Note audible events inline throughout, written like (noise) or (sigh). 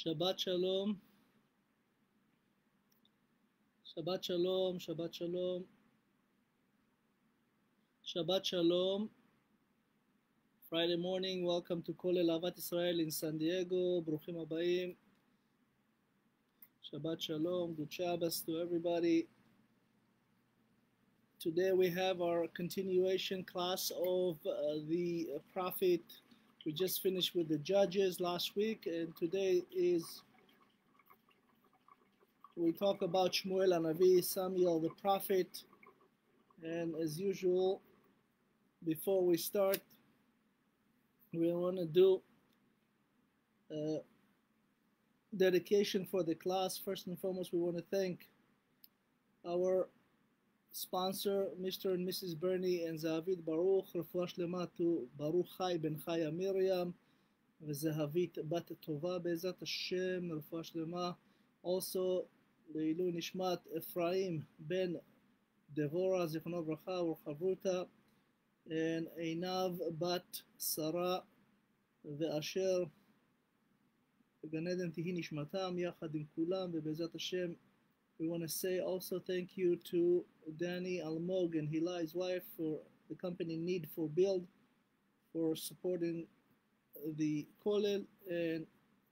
Shabbat Shalom. Shabbat Shalom, Shabbat Shalom. Shabbat Shalom. Friday morning, welcome to Kol Avat Israel in San Diego. Bruchim Abayim. Shabbat Shalom, good Shabbos to everybody. Today we have our continuation class of uh, the prophet. We just finished with the judges last week, and today is we talk about Shmuel Anavi, Samuel the prophet. And as usual, before we start, we want to do a dedication for the class. First and foremost, we want to thank our sponsor, Mr. and Mrs. Bernie and Zahavit Baruch, רפואה שלמה to ברוך חי בן חיה מרים וזהבית בת טובה בעזרת השם, רפואה שלמה. Also, לעילוי נשמת אפרים בן דבורה, זיכרונו לברכה, ורחברותה, and עינב בת שרה ואשר בגן עדן תהי נשמתם יחד עם כולם, ובעזרת השם we want to say also thank you to Danny Almog and Hila's wife for the company Need for Build for supporting the Kollel and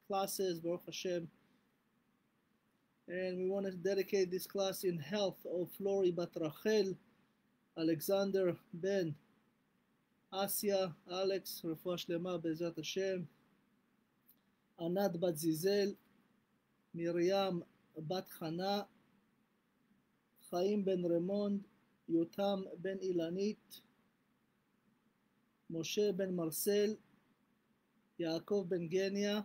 classes, Baruch Hashem. And we want to dedicate this class in health of Flori Batrachel, Alexander Ben, Asia, Alex, Refuah Shlema, Bezat Hashem, Anat Bat Zizel, Miriam Bat Hana. חיים בן רמונד, יותם בן אילנית, משה בן מרסל, יעקב בן גניה,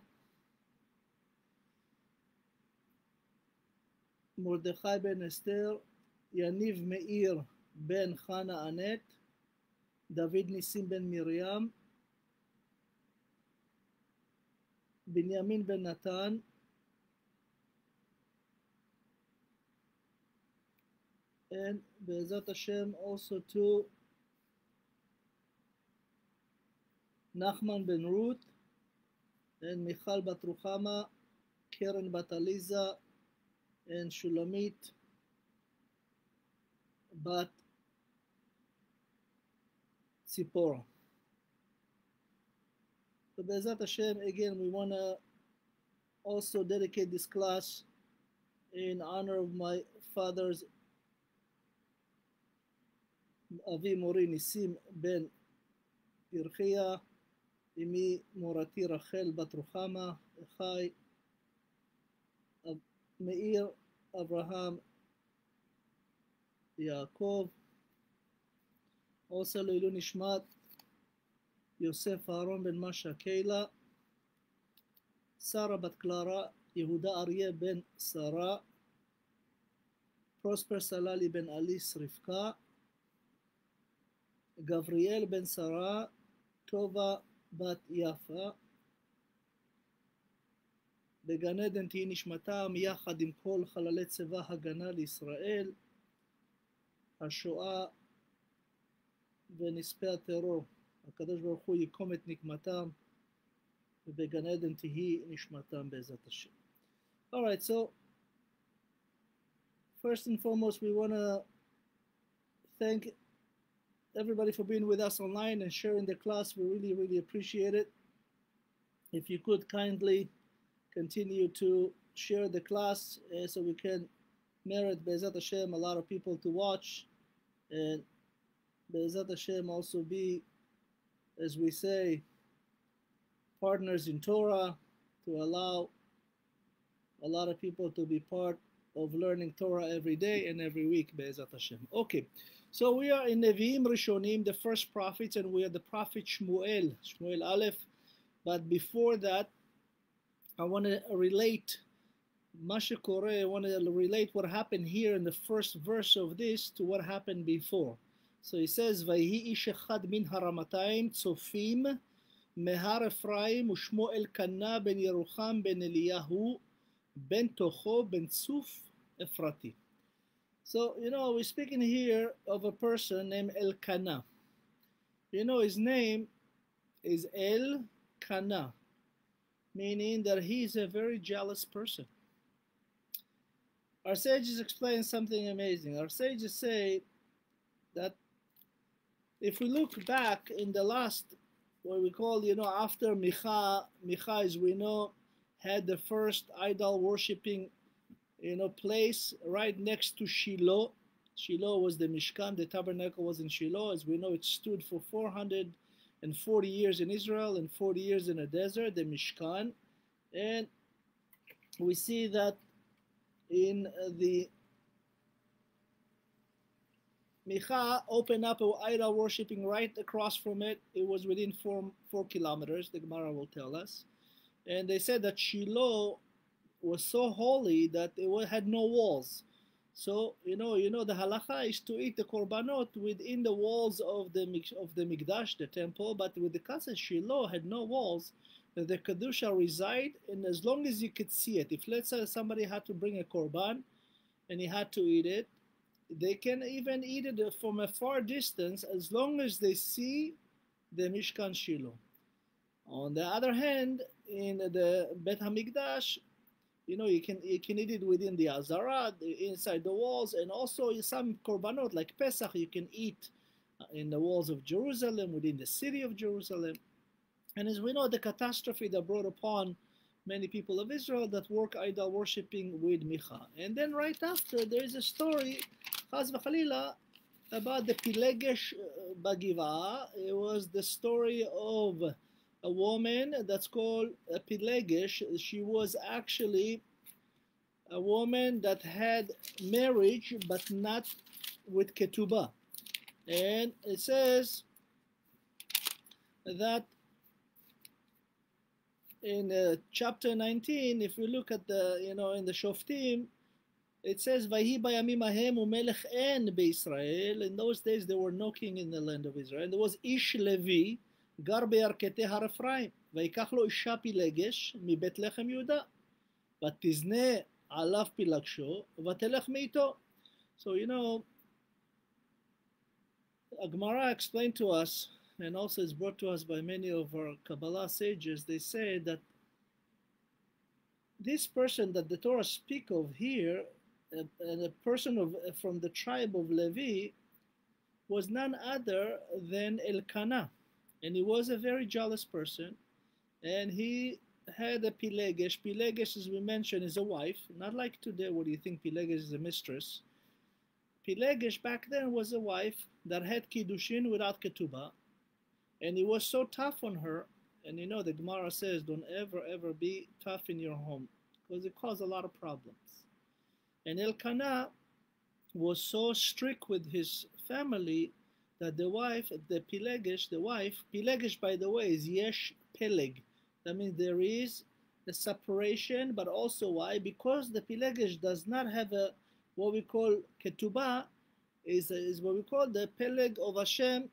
מרדכי בן אסתר, יניב מאיר בן חנה ענת, דוד ניסים בן מרים, בנימין בן נתן, and Be'ezat Hashem also to Nachman ben Ruth and Michal bat Ruchama, Karen bat Aliza, and Shulamit bat Tzipora. So Be'ezat Hashem, again, we want to also dedicate this class in honor of my father's אבי מורי ניסים בן פרחיה, אמי מורתי רחל בת רוחמה, אחי מאיר אברהם יעקב, עושה לעילוי נשמת יוסף אהרון בן משה קיילה, שרה בת קלרה, יהודה אריה בן שרה, פרוספר סללי בן אליס רבקה, גבריאל בן שרה, טובה בת יפה. בגן עדן תהי נשמתם יחד עם כל חללי צבא הגנה לישראל, השואה ונספי הטרור. הקדוש ברוך הוא ייקום את נקמתם, ובגן עדן תהי נשמתם בעזרת השם. Alright, so first and foremost we want to thank everybody for being with us online and sharing the class. We really, really appreciate it. If you could kindly continue to share the class uh, so we can merit Bezat Hashem a lot of people to watch and Bezat Hashem also be, as we say, partners in Torah to allow a lot of people to be part of learning Torah every day and every week, Bezat Hashem. Okay. So we are in Nevi'im Rishonim, the first prophets, and we are the prophet Shmuel, Shmuel Aleph. But before that, I want to relate Masha Kore, I want to relate what happened here in the first verse of this to what happened before. So he says, ויהי איש אחד מן הרמתיים צופים מהר אפרים ושמו אלקנה בן ירוחם בן אליהו בן תוכו בן צוף אפרתי. So, you know, we're speaking here of a person named Elkanah. You know, his name is El Kana. meaning that he's a very jealous person. Our sages explain something amazing. Our sages say that if we look back in the last, what we call, you know, after Micha, Micha, as we know, had the first idol worshipping, you know, place right next to Shiloh. Shiloh was the Mishkan, the tabernacle was in Shiloh. As we know, it stood for 440 years in Israel and 40 years in the desert, the Mishkan. And we see that in the Micha opened up a idol worshipping right across from it. It was within four, four kilometers, the Gemara will tell us. And they said that Shiloh was so holy that it had no walls. So you know, you know, the halacha is to eat the korbanot within the walls of the of the mikdash, the temple. But with the Kaseh Shiloh had no walls, the kedusha reside, and as long as you could see it. If let's say somebody had to bring a korban, and he had to eat it, they can even eat it from a far distance as long as they see the Mishkan Shiloh. On the other hand, in the Bet Hamikdash, you know, you can you can eat it within the Azara, inside the walls, and also some korbanot like Pesach, you can eat in the walls of Jerusalem, within the city of Jerusalem. And as we know, the catastrophe that brought upon many people of Israel that work idol worshipping with Micha. And then right after, there is a story, Chaz v'chalila, about the Pilegesh uh, Bagiva. It was the story of a woman that's called a Pilegesh. She was actually a woman that had marriage, but not with Ketubah. And it says that in uh, chapter 19, if we look at the, you know, in the Shoftim, it says, "Vayhi bayamim ahem umelech en beIsrael." In those days, there were no king in the land of Israel. And there was Ish Levi, gar בירכתי הר אפרים, ויקח לו אישה פילגש מבית לחם יהודה, ותזנה עליו פילגשו, ותלך מאיתו. So, you know, Agmara explained to us and also is brought to us by many of our Kabbalah sages, they say that this person that the Torah speak of here, a, a person of, from the tribe of Levi, was none other than Elkanah. And he was a very jealous person. And he had a Pilegesh. Pilegesh, as we mentioned, is a wife. Not like today, what do you think Pilegesh is a mistress. Pilegesh back then was a wife that had Kiddushin without Ketubah. And he was so tough on her. And you know, the Gemara says, don't ever, ever be tough in your home because it caused a lot of problems. And Elkanah was so strict with his family that the wife, the Pilegesh, the wife, Pilegesh, by the way, is Yesh Peleg. That means there is a separation, but also why? Because the Pilegesh does not have a what we call ketubah, is, is what we call the Peleg of Hashem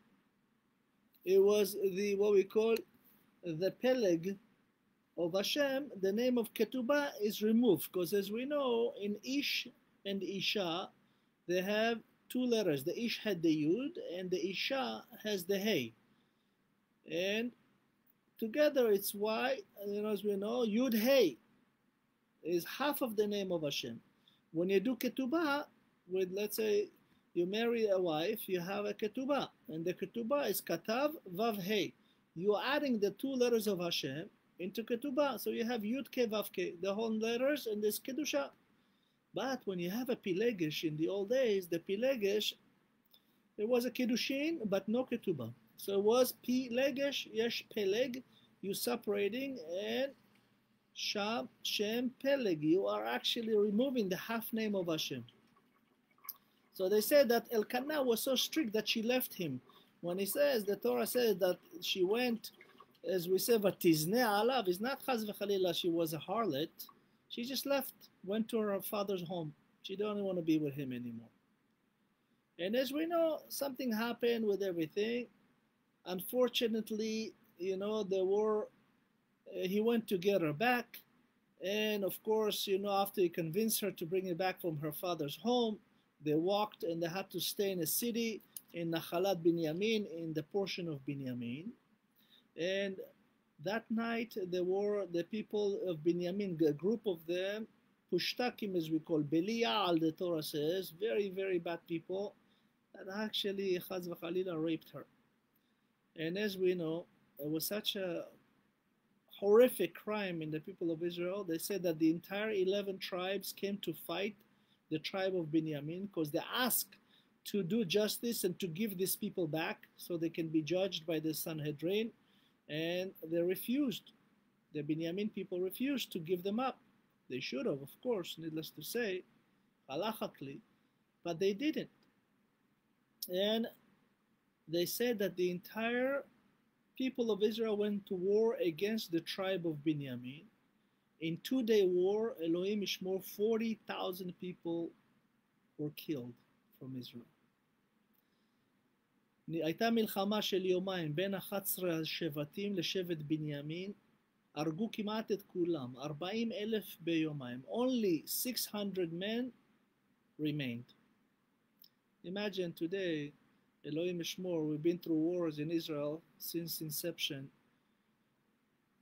it was the what we call the Peleg of Hashem, the name of Ketubah is removed because as we know in Ish and Isha they have two letters. The Ish had the Yud and the Isha has the Hey. And together it's why, you know, as we know, Yud Hey is half of the name of Hashem. When you do Ketubah with let's say you marry a wife, you have a ketubah, and the ketubah is katav vav hey. You are adding the two letters of Hashem into ketubah, so you have yud ke vav ke, the whole letters, and this kedusha. But when you have a pilegesh in the old days, the pilegesh, there was a kedushin, but no ketubah. So it was pilegesh yesh peleg, you separating, and sham shem peleg. You are actually removing the half name of Hashem. So they said that Elkanah was so strict that she left him. When he says, the Torah says that she went, as we say, Vatizne alav, is not chaz v'chalila, she was a harlot. She just left, went to her father's home. She didn't want to be with him anymore. And as we know, something happened with everything. Unfortunately, you know, there were, uh, he went to get her back. And of course, you know, after he convinced her to bring her back from her father's home, they walked and they had to stay in a city in Nachalat Binyamin, in the portion of Binyamin. And That night, there were the people of Binyamin, a group of them, Pushtakim, as we call, Belial, the Torah says, very, very bad people, that actually Chaz v'Chalila raped her. And as we know, it was such a horrific crime in the people of Israel. They said that the entire 11 tribes came to fight the tribe of Binyamin because they asked to do justice and to give these people back so they can be judged by the Sanhedrin. And they refused. The Binyamin people refused to give them up. They should have, of course, needless to say, halachically, but they didn't. And they said that the entire people of Israel went to war against the tribe of Binyamin. In two-day war, Elohim Ishmor, 40,000 people were killed from Israel. הייתה מלחמה של יומיים בין 11 השבטים לשבט בנימין, הרגו כמעט את כולם, 40 אלף ביומיים. Only 600 men remained. Imagine today, Elohim Eshmor, we've been through wars in Israel since inception,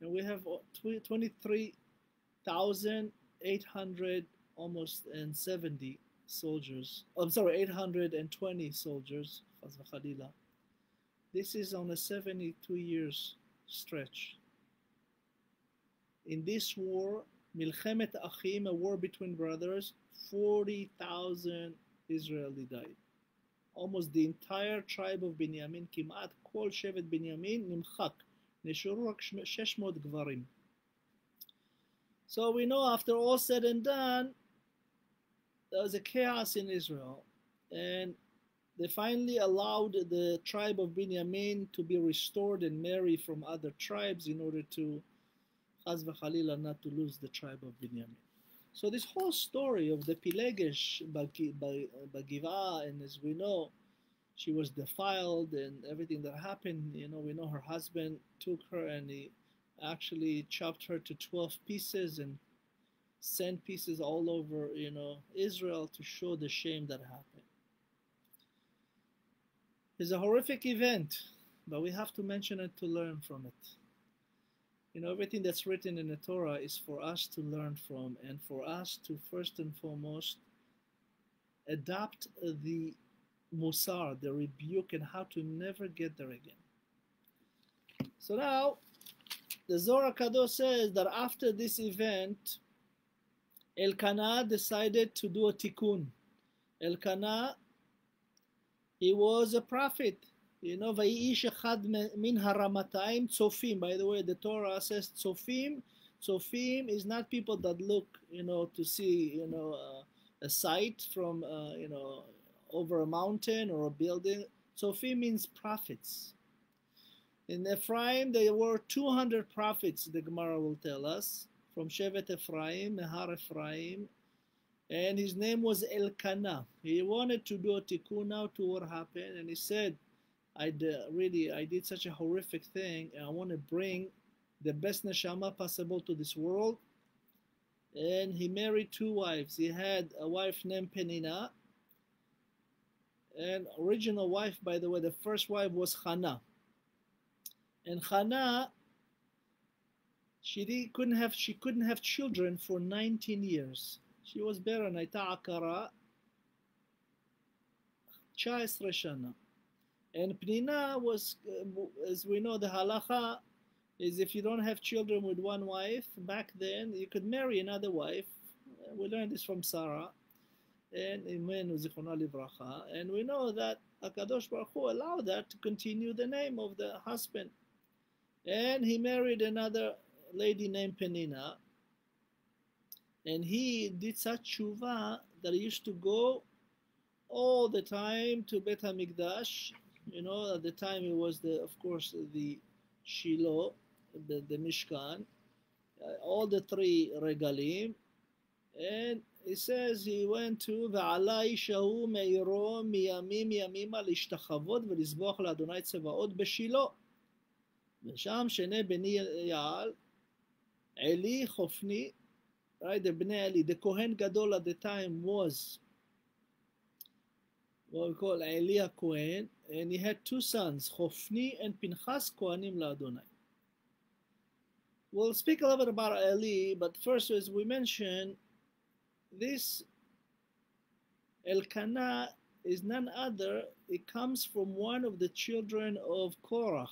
and we have 23,800 almost and 70 soldiers. Oh, I'm sorry, 820 soldiers. This is on a 72 years stretch. In this war, Milchemet Achim, a war between brothers, 40,000 Israeli died. Almost the entire tribe of Binyamin, כמעט כל שבט בנימין נמחק. נשארו רק 600 גברים. So we know after all said and done, there was a chaos in Israel. And they finally allowed the tribe of Binyamin to be restored and marry from other tribes in order to, Chaz v'Chalila, not to lose the tribe of Binyamin. So this whole story of the Pilegesh Bagivah, and as we know, she was defiled and everything that happened, you know, we know her husband took her and he actually chopped her to 12 pieces and sent pieces all over, you know, Israel to show the shame that happened. It's a horrific event, but we have to mention it to learn from it. You know, everything that's written in the Torah is for us to learn from and for us to first and foremost adopt the musar, the rebuke, and how to never get there again. So now, the Zohar Kadosh says that after this event, Elkanah decided to do a tikkun. Elkanah, he was a prophet. You know, min haramatayim tzofim. By the way, the Torah says tzofim. Tzofim is not people that look, you know, to see, you know, uh, a sight from, uh, you know, over a mountain or a building. Tzofim means prophets. In Ephraim, there were 200 prophets, the Gemara will tell us from Shevet Ephraim, Mehar Ephraim, and his name was Elkanah. He wanted to do a tikkun out to what happened, and he said, I really, I did such a horrific thing, and I want to bring the best neshama possible to this world. And he married two wives. He had a wife named Penina, and original wife, by the way, the first wife was Hannah. And Hannah she couldn't have she couldn't have children for 19 years. She was barren, Ita'akara, Chaisra Shana. And Pnina was, uh, as we know, the halacha is if you don't have children with one wife, back then you could marry another wife. We learned this from Sarah and And we know that Akadosh Baruch Hu allowed that to continue the name of the husband. And he married another lady named Penina. and he did such tshuva that he used to go all the time to Bet Hamikdash. You know, at the time it was the, of course, the Shiloh, the, the Mishkan, uh, all the three regalim, and he says he went to ועלה איש ההוא מעירו מימים ימימה להשתחוות ולזבוח לאדוני צבאות בשילה. ושם שני בני יעל Eli Chofni, right, the Bnei Eli, the Kohen Gadol at the time was what we call Eli Kohen, and he had two sons, Chofni and Pinchas Kohanim LaAdonai. We'll speak a little bit about Eli, but first, as we mentioned, this Elkanah is none other, it comes from one of the children of Korach.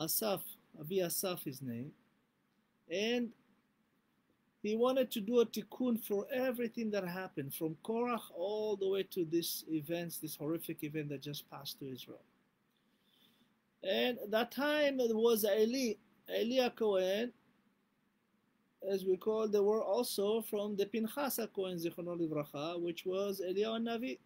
Asaf, Avi Asaf his name. And he wanted to do a tikkun for everything that happened, from Korach all the way to this event, this horrific event that just passed to Israel. And that time it was Eli, Eli Cohen, as we call, they were also from the Pinchas Cohen Zichrono Livracha, which was Eliyahu Navi.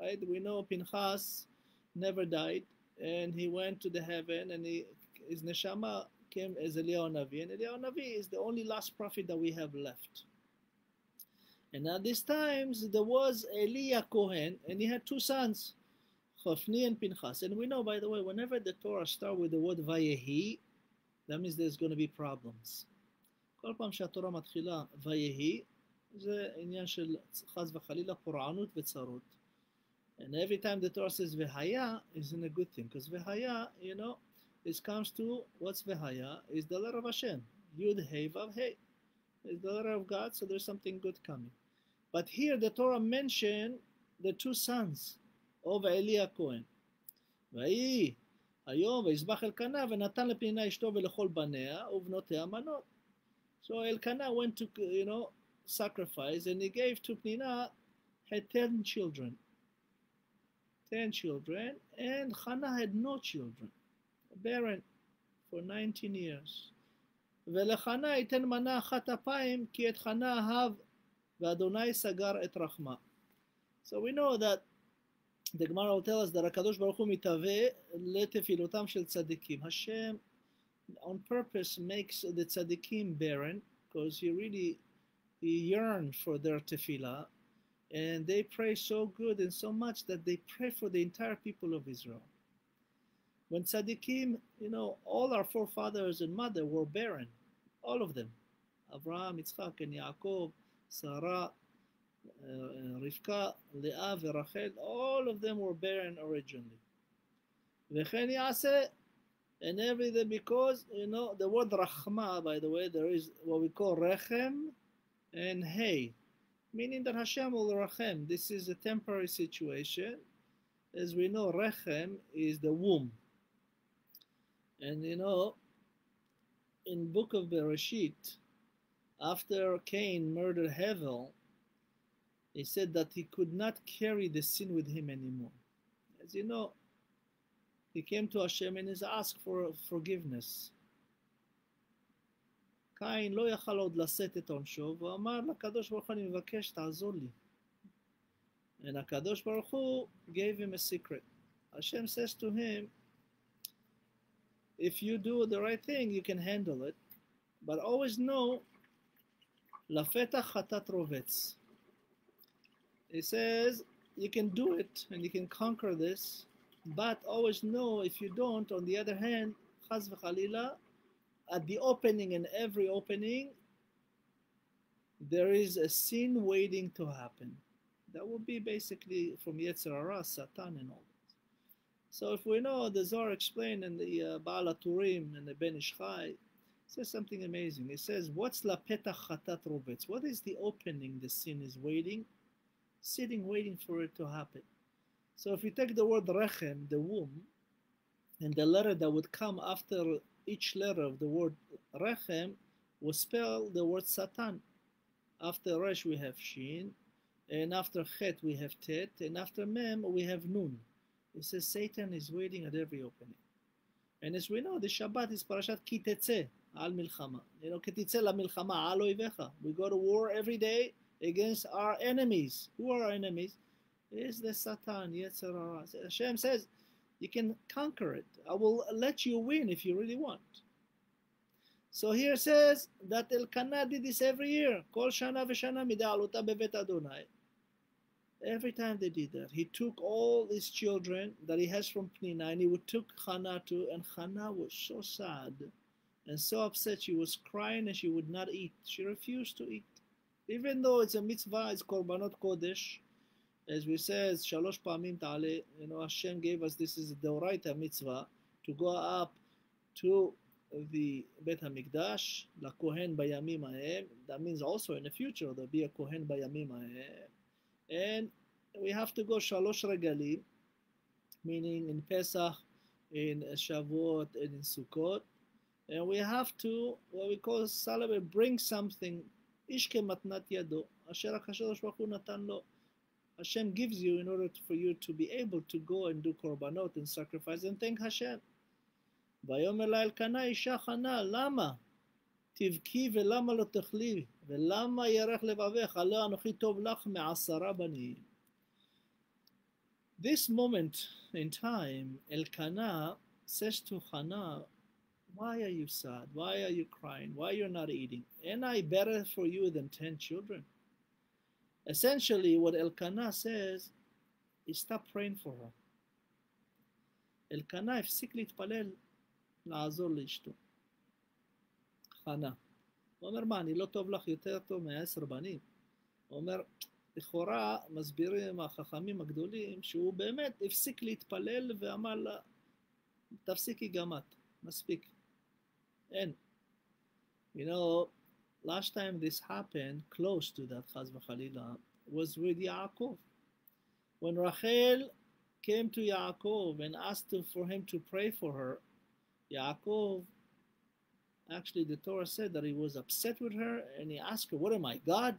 Right? We know Pinchas never died, and he went to the heaven, and he, his neshama came as Eliyahu Navi, and Eliyahu Navi is the only last prophet that we have left. And at these times, there was Eliya Cohen, and he had two sons, Chofni and Pinchas. And we know, by the way, whenever the Torah starts with the word Vayehi, that means there's going to be problems. כל פעם שהתורה מתחילה ויהי, זה עניין של חס וחלילה פורענות וצרות. And every time the Torah says v'haya, isn't a good thing, because v'haya, you know, this comes to what's v'haya, is the letter of Hashem. Yud Hey Vav Hey. It's the letter of God, so there's something good coming. But here the Torah mentioned the two sons of Eli הכהן. ויהי היום ויזבח אלקנה ונתן לפנינה אשתו ולכל בניה ובנותיה מנות. So Elkanah went to, you know, sacrifice and he gave to Pnina had 10 children. 10 children and Hannah had no children. Barren for 19 years. ולחנה ייתן מנה אחת אפיים כי את חנה אהב ואדוני סגר את רחמה. So we know that the Gemara will tell us that הקדוש ברוך הוא מתהווה לתפילותם של צדיקים. השם on purpose makes the tzaddikim barren because he really he yearn for their tefillah and they pray so good and so much that they pray for the entire people of Israel. When tzaddikim, you know, all our forefathers and mother were barren, all of them. Abraham, Yitzchak, and Yaakov, Sarah, uh, Rivka, Leah, Rachel, all of them were barren originally. And everything because, you know, the word Rahma, by the way, there is what we call Rechem and Hey, meaning that Hashem will Rachem. This is a temporary situation. As we know, Rechem is the womb. And you know, in book of Bereshit, after Cain murdered Hevel, he said that he could not carry the sin with him anymore. As you know, he came to Hashem and is asked for forgiveness. קין לא יכל עוד לשאת את עונשו, והוא אמר לקדוש ברוך הוא, אני מבקש, תעזור לי. And הקדוש ברוך הוא gave him a secret. Hashem says to him, if you do the right thing, you can handle it. But always know, lafeta chatat rovetz. It says you can do it and you can conquer this, but always know if you don't, on the other hand, chaz v'chalila, at the opening and every opening, there is a sin waiting to happen. That would be basically from Yetzer Hara, Satan and all. So if we know, the Zohar explained in the uh, HaTurim and the Ben Ish Chai, says something amazing. It says, what's la petach chatat robetz? What is the opening the sin is waiting? Sitting, waiting for it to happen. So if you take the word rechem, the womb, and the letter that would come after each letter of the word rechem will spell the word Satan. After resh we have shin, and after chet we have tet, and after mem we have nun. It says Satan is waiting at every opening. And as we know, the Shabbat is parashat kitetze al milchama. You know, kititze la milchama al oivecha. We go to war every day against our enemies. Who are our enemies? is the Satan, Yetzer Hara. Hashem says, you can conquer it. I will let you win if you really want. So here says that Elkanah did this every year. Kol shana v'shana mida'aluta bevet Adonai. Every time they did that, he took all his children that he has from Pnina and he would took Hannah too. and Hannah was so sad and so upset. She was crying and she would not eat. She refused to eat. Even though it's a mitzvah, it's korbanot kodesh, as we said, shalosh pamim ta'ale, you know, Hashem gave us this is the right mitzvah to go up to the Bet HaMikdash, LaKohen Bayamim Haem. That means also in the future there'll be a Kohen Bayamim And we have to go Shalosh Regalim, meaning in Pesach, in Shavuot, and in Sukkot. And we have to, what we call celebrate, bring something, Ishke Matnat Yado, Asher HaKadosh Baruch Hu Natan Lo. Hashem gives you in order for you to be able to go and do korbanot and sacrifice and thank Hashem. ויאמר לה אלקנה אישה חנה, למה? תבכי ולמה לא תאכלי? ולמה ירך לבבך? הלא אנוכי טוב לך מעשרה בנים. This moment in time, Elkanah says to Hannah, Why are you sad? Why are you crying? Why you're not eating? Am I better for you than ten children? Essentially, what Elkanah says is stop praying for her. אלקנה הפסיק להתפלל לעזור לאשתו. חנה. הוא אומר, מה, אני לא טוב לך יותר טוב מעשר בנים? הוא אומר, לכאורה מסבירים החכמים הגדולים שהוא באמת הפסיק להתפלל ואמר לה, תפסיקי גם את, מספיק. אין. You know, last time this happened, close to that, Chaz v'chalila, was with Yaakov. When Rachel came to Yaakov and asked for him to pray for her, Yaakov, actually the Torah said that he was upset with her and he asked her, what am I, God?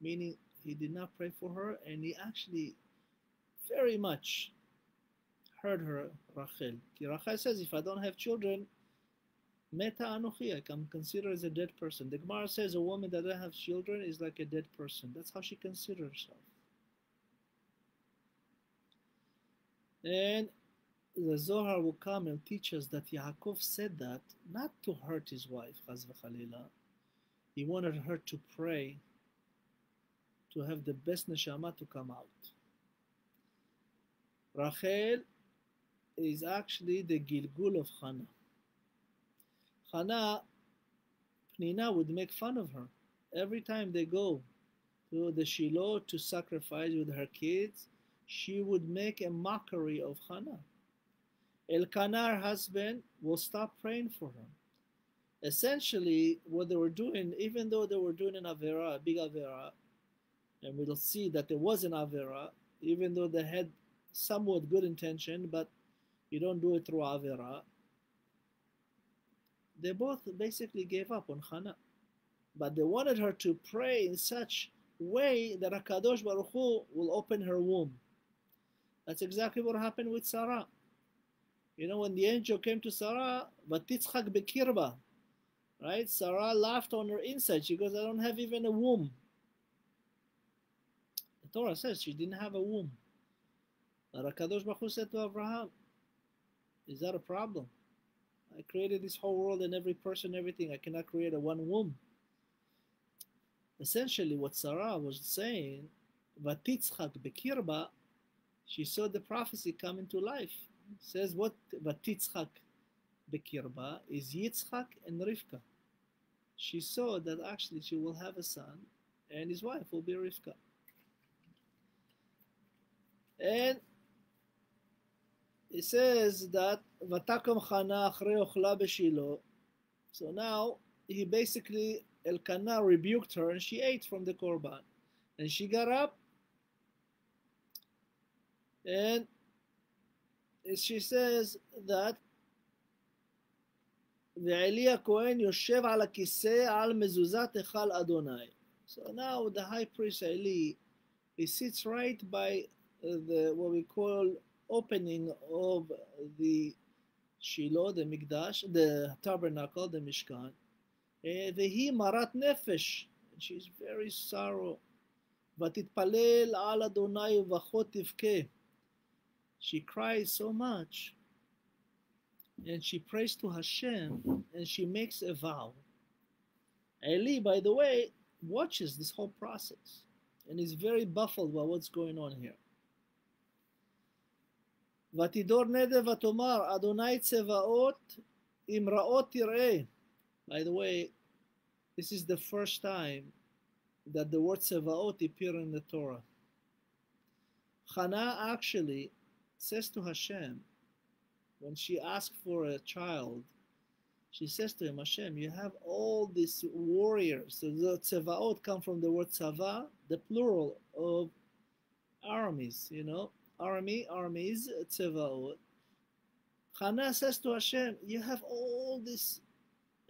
Meaning he did not pray for her and he actually very much heard her, Rachel. Rachel says, if I don't have children, Meta Anochi, I can consider as a dead person. The Gemara says a woman that doesn't have children is like a dead person. That's how she considers herself. And the Zohar will come and teach us that Yaakov said that not to hurt his wife, Chaz v'chalila. He wanted her to pray to have the best neshama to come out. Rachel is actually the Gilgul of Hannah. Hannah, Pnina would make fun of her. Every time they go to the Shiloh to sacrifice with her kids, she would make a mockery of Hannah. Elkanah, her husband, will stop praying for her. Essentially, what they were doing, even though they were doing an Avera, a big Avera, and we'll see that there was an Avera, even though they had somewhat good intention, but you don't do it through Avera, they both basically gave up on Hannah. But they wanted her to pray in such way that HaKadosh Baruch Hu will open her womb. That's exactly what happened with Sarah. You know, when the angel came to Sarah, Vatitzchak bekirba, right? Sarah laughed on her inside. She goes, I don't have even a womb. The Torah says she didn't have a womb. But HaKadosh Baruch said to Abraham, is that a problem? I created this whole world and every person, everything. I cannot create a one womb. Essentially, what Sarah was saying, Vatitzchak bekirba, she saw the prophecy come into life. Says what but Vatitzchak bekirba is Yitzchak and Rivka. She saw that actually she will have a son and his wife will be Rivka. And it says that Vatakam Chana Ochla Beshilo. So now he basically Elkanah rebuked her and she ate from the korban. And she got up and she says that ועלי הכהן יושב על הכיסא על מזוזת היכל אדוני. So now the high priest Eli, he sits right by the what we call opening of the Shiloh, the Mikdash, the tabernacle, the Mishkan. והיא מרת נפש, she's very sorrow. ותתפלל על אדוני ובכה תבכה. She cries so much. And she prays to Hashem and she makes a vow. Eli, by the way, watches this whole process and is very baffled by what's going on here. ותדור נדר ותאמר, אדוני צבאות, אם רעות תראה. By the way, this is the first time that the word צבאות appear in the Torah. Hannah actually says to Hashem, when she asked for a child, She says to him, Hashem, you have all these warriors. So the tzevaot come from the word tzava, the plural of armies, you know, army, armies, tzevaot. Hannah says to Hashem, you have all these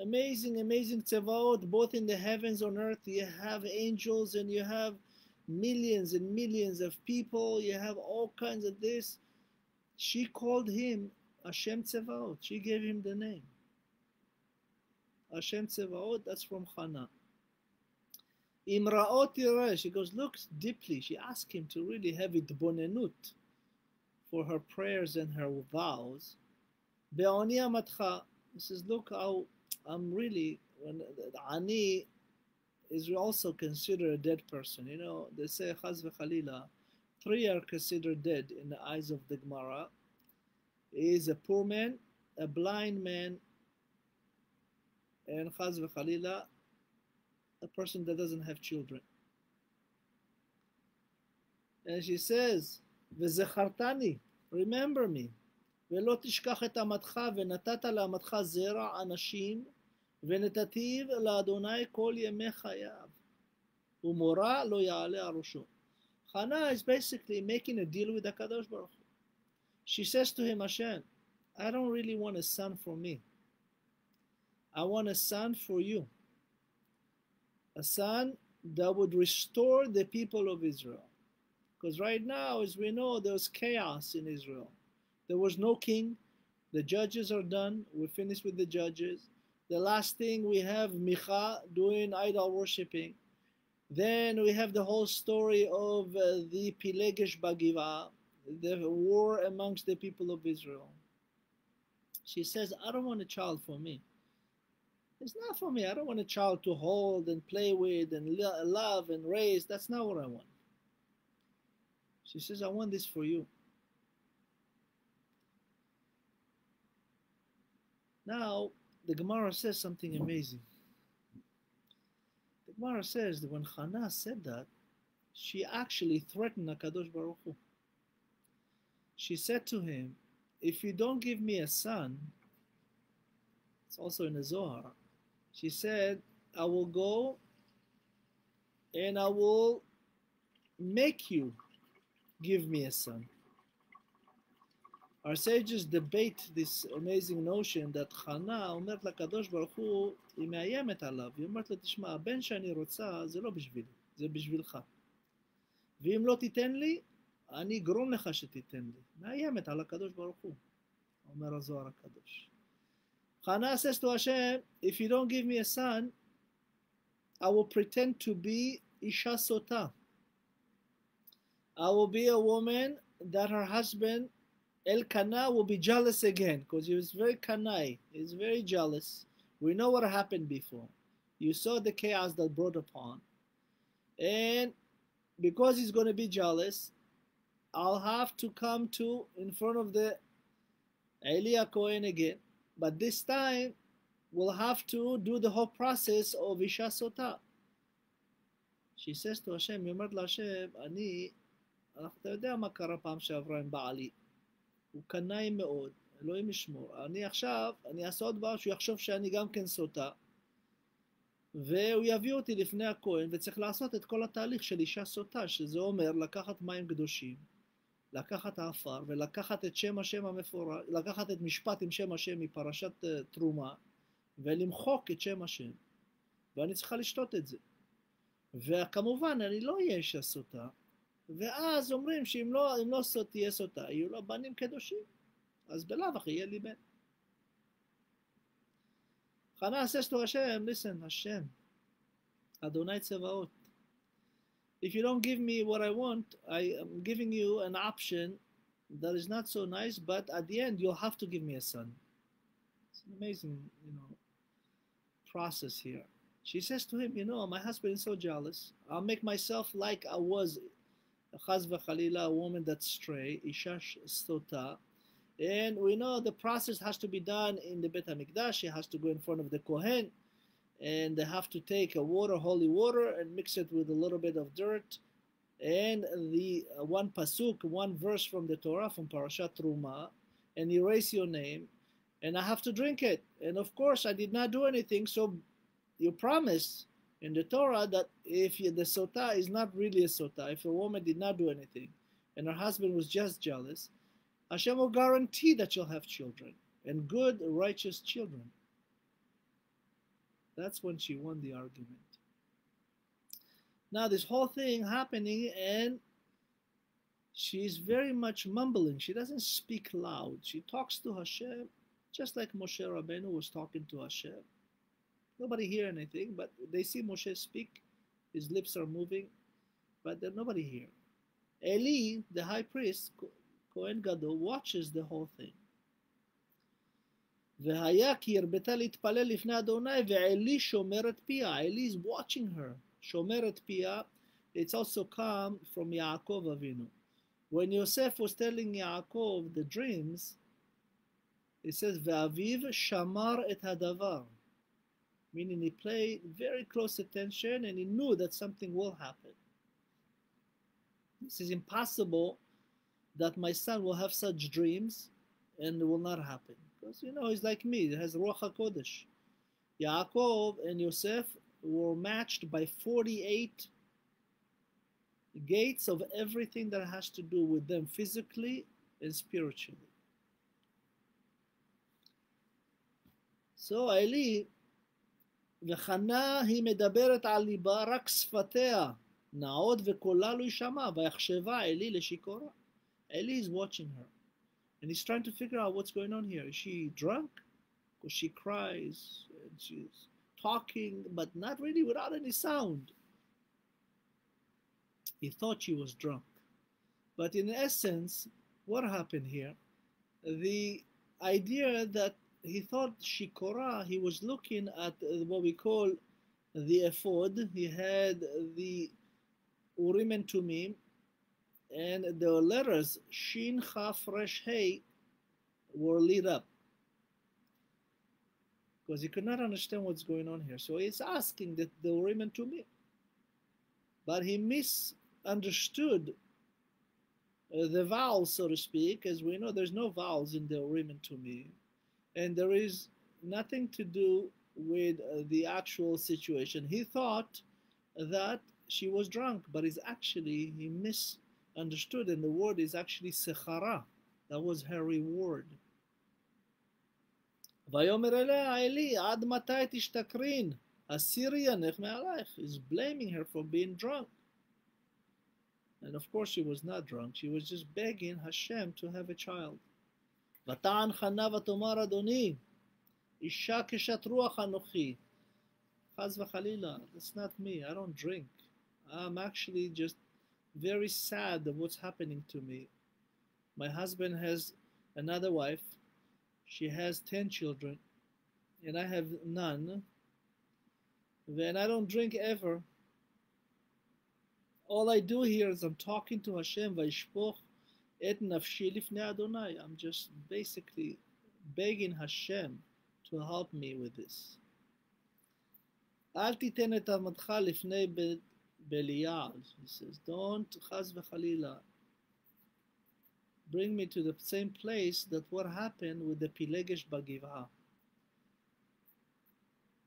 amazing, amazing tzevaot, both in the heavens on earth. You have angels and you have millions and millions of people. You have all kinds of this. She called him Hashem Tzevaot. She gave him the name. Hashem Tzevaot, that's from Hannah. Imraot she goes, looks deeply. She asked him to really have it bonenut for her prayers and her vows. Be'oni amatcha. He says, look how I'm really, when Ani is also considered a dead person. You know, they say, Chaz v'chalila, three are considered dead in the eyes of the Gemara. He is a poor man, a blind man, and Chaz v'chalila, a person that doesn't have children. And she says, וזכרתני, remember me, ולא תשכח את אמתך, ונתת לאמתך זרע אנשים, ונתתיו לאדוני כל ימי חייו, ומורה לא יעלה על ראשו. Hannah is basically making a deal with HaKadosh Baruch Hu. She says to him, Hashem, I don't really want a son for me. I want a son for you. A son that would restore the people of Israel. Because right now, as we know, there's chaos in Israel. There was no king. The judges are done. We're finished with the judges. The last thing we have Micha doing idol worshipping. Then we have the whole story of uh, the Pilegesh Bagiva, the war amongst the people of Israel. She says, I don't want a child for me. It's not for me. I don't want a child to hold and play with and love and raise. That's not what I want. She says, I want this for you. Now, the Gemara says something amazing. Gemara says that when Hannah said that, she actually threatened Hakadosh Baruch Hu. She said to him, "If you don't give me a son," it's also in the Zohar. She said, "I will go and I will make you give me a son." Our sages debate this amazing notion that חנה אומרת לקדוש ברוך הוא, היא מאיימת עליו, היא אומרת לו, תשמע, הבן שאני רוצה זה לא בשבילי, זה בשבילך. ואם לא תיתן לי, אני אגרום לך שתיתן לי. מאיימת על הקדוש ברוך הוא, אומר הזוהר הקדוש. חנה says to Hashem, if you don't give me a son, I will pretend to be אישה סוטה. I will be a woman that her husband Elkanah will be jealous again because he was very kanai. He's very jealous. We know what happened before. You saw the chaos that brought upon. And because he's going to be jealous, I'll have to come to in front of the Elia Cohen again. But this time, we'll have to do the whole process of Isha Sota. She says to Hashem, היא אומרת להשם, אני, אתה יודע מה קרה פעם שעברה עם בעלי. הוא קנאי מאוד, אלוהים ישמור. אני עכשיו, אני אעשה עוד דבר שהוא יחשוב שאני גם כן סוטה, והוא יביא אותי לפני הכהן, וצריך לעשות את כל התהליך של אישה סוטה, שזה אומר לקחת מים קדושים, לקחת העפר, ולקחת את שם השם המפורש, לקחת את משפט עם שם השם מפרשת uh, תרומה, ולמחוק את שם השם. ואני צריכה לשתות את זה. וכמובן, אני לא אהיה אישה סוטה, ואז אומרים שאם לא, לא תהיה סוטה, יהיו לו בנים קדושים. אז בלאו הכי יהיה לי בן. חנה says to Hashem, listen, Hashem, Adonai Tzevaot, if you don't give me what I want, I am giving you an option that is not so nice, but at the end you'll have to give me a son. It's an amazing, you know, process here. She says to him, you know, my husband is so jealous. I'll make myself like I was chaz v'chalila, a woman that's stray, isha sota, and we know the process has to be done in the Bet HaMikdash. It has to go in front of the Kohen, and they have to take a water, holy water, and mix it with a little bit of dirt, and the uh, one pasuk, one verse from the Torah from Parashat Truma, and erase your name, and I have to drink it. And of course, I did not do anything. So you promise in the Torah that if the sota is not really a sota, if a woman did not do anything and her husband was just jealous, Hashem will guarantee that she'll have children and good, righteous children. That's when she won the argument. Now, this whole thing happening, and she's very much mumbling. She doesn't speak loud. She talks to Hashem just like Moshe Rabbeinu was talking to Hashem. Nobody hear anything, but they see Moshe speak. His lips are moving, but there's nobody here. Eli, the high priest, Kohen Gadol, watches the whole thing. והיה כי הרבתה להתפלל לפני אדוני ועלי שומר את פיה. Eli is watching her. שומר את פיה. It's also come from Yaakov Avinu. When Yosef was telling Yaakov the dreams, it says, Ve'aviv shamar et hadavar. meaning he paid very close attention and he knew that something will happen. This is impossible that my son will have such dreams and it will not happen. Because, you know, he's like me, he has Ruach HaKodesh. Yaakov and Yosef were matched by 48 gates of everything that has to do with them physically and spiritually. So Eli. וחנה היא מדברת על ליבה, רק שפתיה נעות וקולה לא יישמע, ויחשבה עלי לשיכורה. Eli is watching her. And he's trying to figure out what's going on here. Is she drunk? Because she cries and she's talking, but not really without any sound. He thought she was drunk. But in essence, what happened here? The idea that he thought Shikora, he was looking at uh, what we call the ephod. He had the Urim and Tumim, and the letters Shin, Chaf, Resh, Hey were lit up because he could not understand what's going on here. So he's asking that the Urim and Tumim, but he misunderstood uh, the vowels, so to speak, as we know there's no vowels in the Urim and Tumim and there is nothing to do with uh, the actual situation. He thought that she was drunk, but it's actually, he misunderstood, and the word is actually sechara. That was her reward. ויאמר אליה עלי, עד מתי תשתכרין? הסירי ינך מעלייך. He's blaming her for being drunk. And of course she was not drunk. She was just begging Hashem to have a child. ותען חנה ותאמר אדוני, אישה כשת רוח אנוכי. חס וחלילה, that's not me, I don't drink. I'm actually just very sad of what's happening to me. My husband has another wife. She has 10 children, and I have none. Then I don't drink ever. All I do here is I'm talking to Hashem, Vaishpoch I'm just basically begging Hashem to help me with this. אל תיתן את עמדך לפני בליעל. He says, don't chaz v'chalila. Bring me to the same place that what happened with the Pilegesh בגבעה.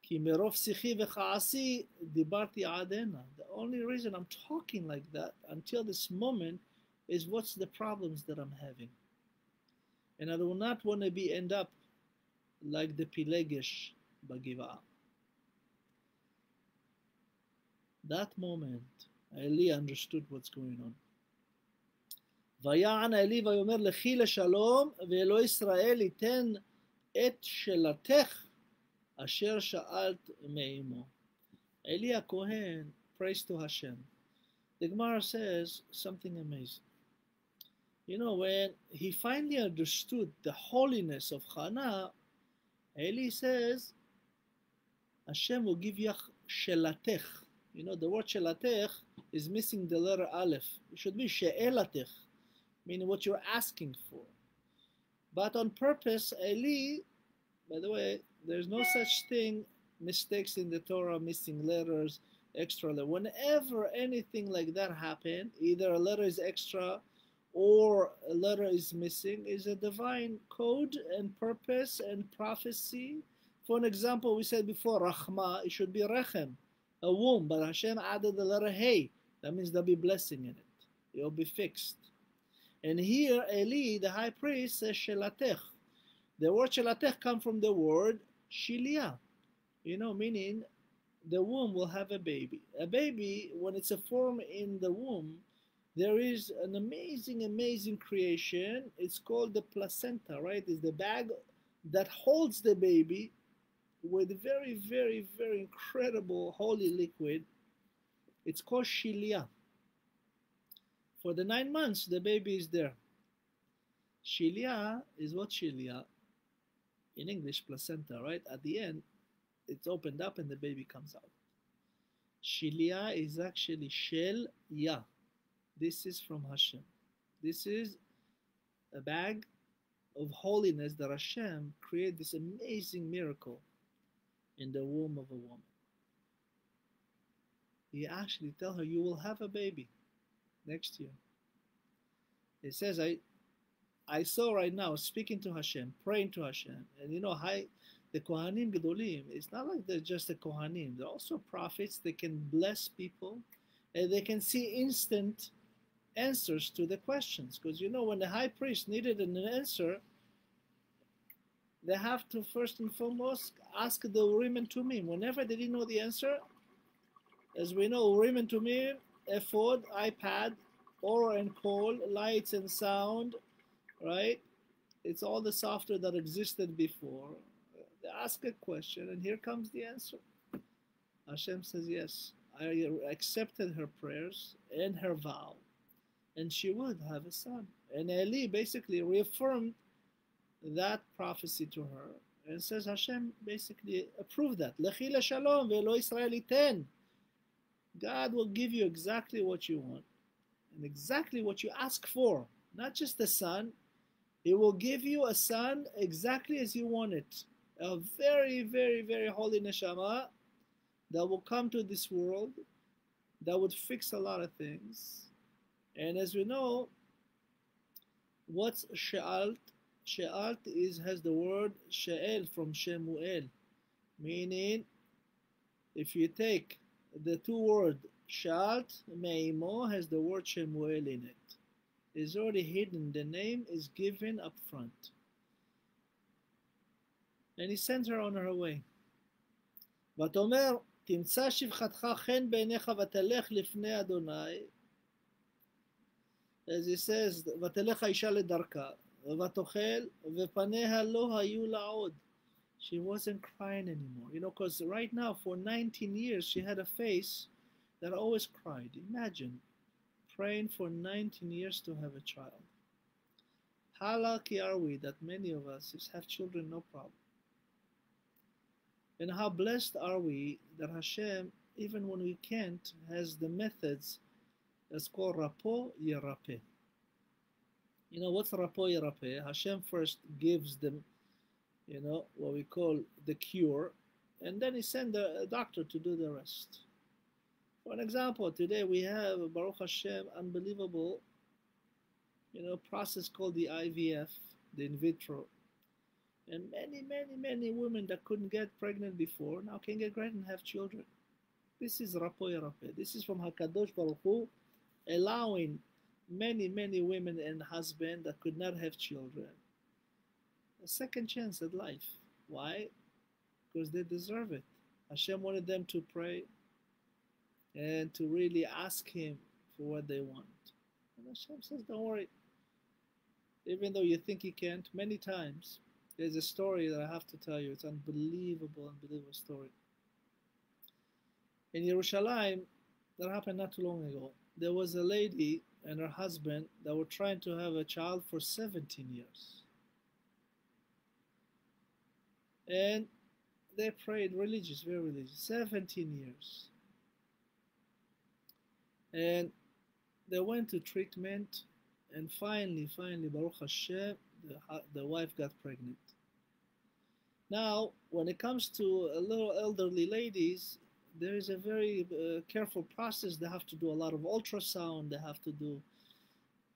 כי מרוב שיחי וכעסי דיברתי עד הנה. The only reason I'm talking like that until this moment is what's the problems that I'm having. And I do not want to be end up like the Pilegesh Bagiva. That moment, Eli understood what's going on. ויען אלי ויאמר לכי לשלום ואלוהי ישראל ייתן את שאלתך אשר שאלת מאמו. Eli Kohen prays to Hashem. The Gemara says something amazing you know, when he finally understood the holiness of Hannah, Eli says, Hashem will give you shelatech. You know, the word shelatech is missing the letter aleph. It should be she'elatech, meaning what you're asking for. But on purpose, Eli, by the way, there's no such thing, mistakes in the Torah, missing letters, extra letter. Whenever anything like that happen, either a letter is extra or a letter is missing is a divine code and purpose and prophecy. For an example, we said before, Rahma, it should be Rechem, a womb, but Hashem added the letter Hey. That means there'll be blessing in it. It'll be fixed. And here, Eli, the high priest, says Shelatech. The word Shelatech come from the word Shilia, you know, meaning the womb will have a baby. A baby, when it's a form in the womb, there is an amazing, amazing creation. It's called the placenta, right? It's the bag that holds the baby with very, very, very incredible holy liquid. It's called shilia. For the nine months, the baby is there. Shilia is what shilia? In English, placenta, right? At the end, it's opened up and the baby comes out. Shilia is actually shel ya. This is from Hashem. This is a bag of holiness that Hashem created this amazing miracle in the womb of a woman. He actually tell her, you will have a baby next year. It says, I, I saw right now speaking to Hashem, praying to Hashem, and you know, I, the Kohanim Gedolim, it's not like they're just the Kohanim. They're also prophets. They can bless people, and they can see instant answers to the questions. Because you know, when the high priest needed an answer, they have to first and foremost ask the Urim and Tumim. Whenever they didn't know the answer, as we know, Urim and Tumim, ephod, iPad, Aura and Call, lights and sound, right? It's all the software that existed before. They ask a question, and here comes the answer. Hashem says, Yes, I accepted her prayers and her vow, and she would have a son. And Eli basically reaffirmed that prophecy to her and says Hashem basically approved that. Lechila shalom ve'lo Israeliten. God will give you exactly what you want and exactly what you ask for. Not just a son. He will give you a son exactly as you want it. A very, very, very holy neshama that will come to this world that would fix a lot of things. And as we know, what's she'alt? She'alt is has the word she'el from Shemuel, meaning if you take the two word she'alt, me'imo has the word Shemuel in it. It's already hidden. The name is given up front. And he sends her on her way. ותאמר, תמצא שפחתך חן בעיניך ותלך לפני אדוני. As he says, ותלך האישה לדרכה, ותאכל, ופניה לא היו לה עוד. She wasn't crying anymore. You know, because right now, for 19 years, she had a face that always cried. Imagine praying for 19 years to have a child. How lucky are we that many of us have children, no problem. And how blessed are we that Hashem, even when we can't, has the methods that's called Rapo Yerape. You know, what's Rapo Yerape? Hashem first gives them, you know, what we call the cure, and then he sends a, doctor to do the rest. For an example, today we have Baruch Hashem, unbelievable, you know, process called the IVF, the in vitro. And many, many, many women that couldn't get pregnant before now can get pregnant and have children. This is Rapo Rapé. This is from Hakadosh Baruch Hu, allowing many, many women and husbands that could not have children a second chance at life. Why? Because they deserve it. Hashem wanted them to pray and to really ask Him for what they want. And Hashem says, Don't worry. Even though you think He can't, many times there's a story that I have to tell you. It's unbelievable, unbelievable story. In Yerushalayim, that happened not too long ago. There was a lady and her husband that were trying to have a child for 17 years. And they prayed religious, very religious, 17 years. And they went to treatment, and finally, finally, Baruch Hashem, the, the wife got pregnant. Now, when it comes to a little elderly ladies, there is a very uh, careful process. They have to do a lot of ultrasound. They have to do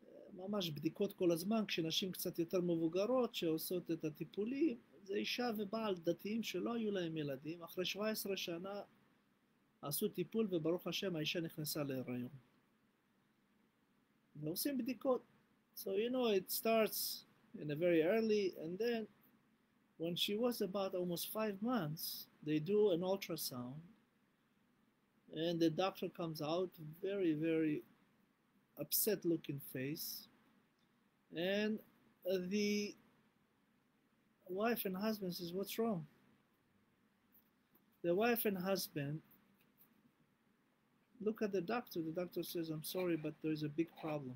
uh, ממש בדיקות כל הזמן, כשנשים קצת יותר מבוגרות שעושות את הטיפולים, זה אישה ובעל דתיים שלא היו להם ילדים, אחרי 17 שנה עשו טיפול וברוך השם האישה נכנסה להיריון. ועושים בדיקות. So you know it starts in a very early and then when she was about almost five months, they do an ultrasound and the doctor comes out very, very upset looking face. And uh, the wife and husband says, What's wrong? The wife and husband look at the doctor. The doctor says, I'm sorry, but there's a big problem.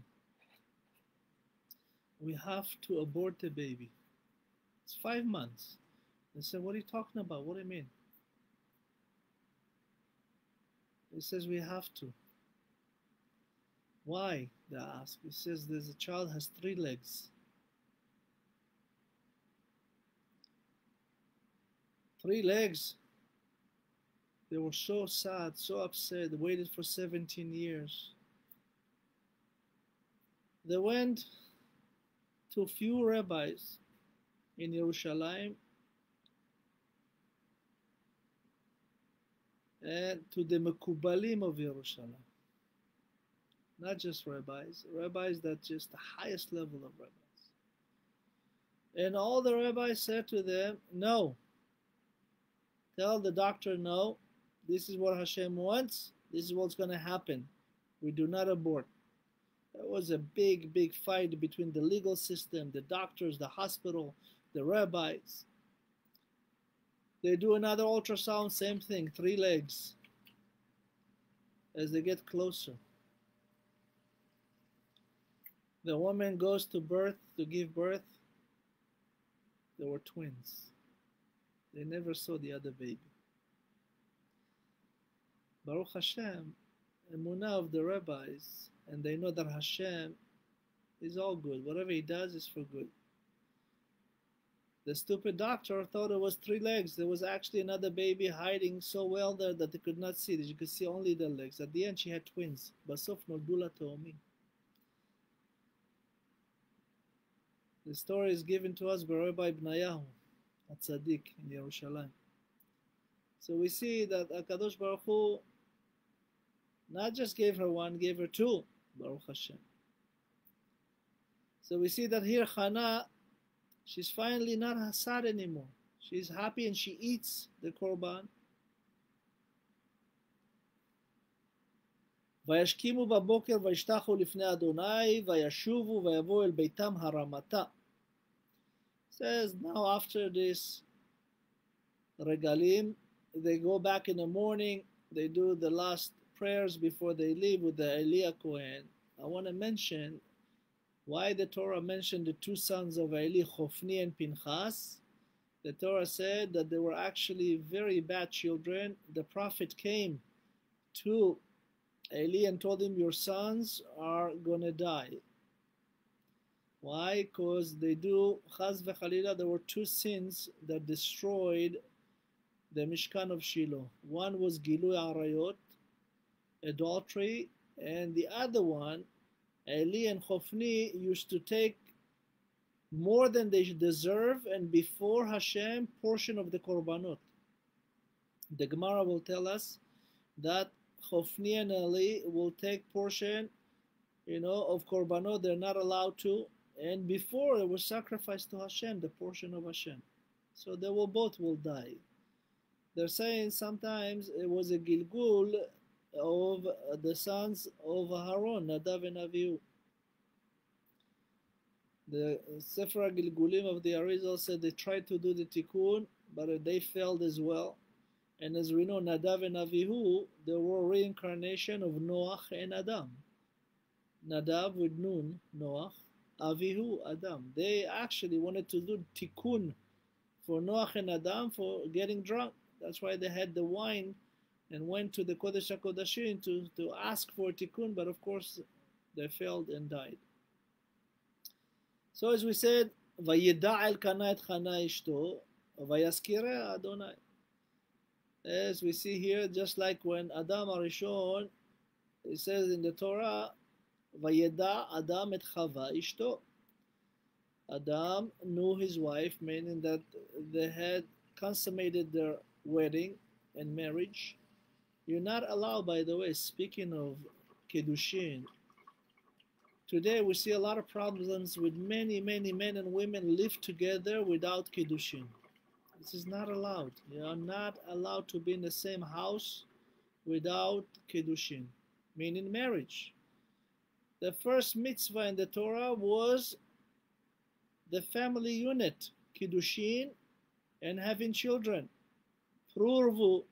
We have to abort the baby. It's five months. They said, What are you talking about? What do you mean? He says, We have to. Why? They ask. He says, There's a child has three legs. Three legs. They were so sad, so upset, they waited for 17 years. They went to a few rabbis in Jerusalem to the Mekubalim of Jerusalem. Not just rabbis, rabbis that just the highest level of rabbis. And all the rabbis said to them, No. Tell the doctor no. This is what Hashem wants. This is what's going to happen. We do not abort. There was a big, big fight between the legal system, the doctors, the hospital, the rabbis. They do another ultrasound, same thing, three legs. As they get closer, the woman goes to birth to give birth. They were twins. They never saw the other baby. Baruch Hashem, emunah of the rabbis, and they know that Hashem is all good. Whatever He does is for good. The stupid doctor thought it was three legs. There was actually another baby hiding so well there that they could not see. That you could see only the legs. At the end, she had twins. בסוף נולדו לה תאומים. The story is given to us by Rabbi Bnayahu, a tzaddik in Yerushalayim. So we see that Akadosh Baruch Hu not just gave her one, gave her two, Baruch Hashem. So we see that here Hannah, she's finally not sad anymore. She's happy and she eats the korban. וישכימו בבוקר וישתחו לפני אדוני וישובו ויבואו אל ביתם הרמתה. says now after this regalim they go back in the morning they do the last prayers before they leave with the Eliah Cohen I want to mention why the Torah mentioned the two sons of Eli Chofni and Pinchas the Torah said that they were actually very bad children the prophet came to Eli and told him your sons are gonna die why? Because they do, Chaz v'chalila, there were two sins that destroyed the Mishkan of Shiloh. One was Gilu Arayot, adultery, and the other one, Eli and Chofni used to take more than they deserve and before Hashem portion of the Korbanot. The Gemara will tell us that Chofni and Eli will take portion, you know, of Korbanot. They're not allowed to, and before it was sacrificed to Hashem, the portion of Hashem. So they will both will die. They're saying sometimes it was a Gilgul of the sons of Haron, Nadav and Avihu. The Sefer Gilgulim of the Arizal said they tried to do the tikkun, but they failed as well. And as we know, Nadav and Avihu, they were reincarnation of Noach and Adam. Nadav with Nun, Noach, Avihu, Adam. They actually wanted to do tikkun for Noach and Adam for getting drunk. That's why they had the wine and went to the Kodesh HaKodashim to, to ask for tikkun, but of course they failed and died. So as we said, וידע אלקנה את חנה אשתו, ויזכירה אדוני. As we see here, just like when Adam Arishon, it says in the Torah, וידע אדם את חווה אשתו. Adam knew his wife, meaning that they had consummated their wedding and marriage. You're not allowed, by the way, speaking of Kedushin. Today we see a lot of problems with many, many men and women live together without Kedushin. This is not allowed. You are not allowed to be in the same house without Kedushin, meaning marriage. The first mitzvah in the Torah was the family unit, Kiddushin, and having children. Prurvu.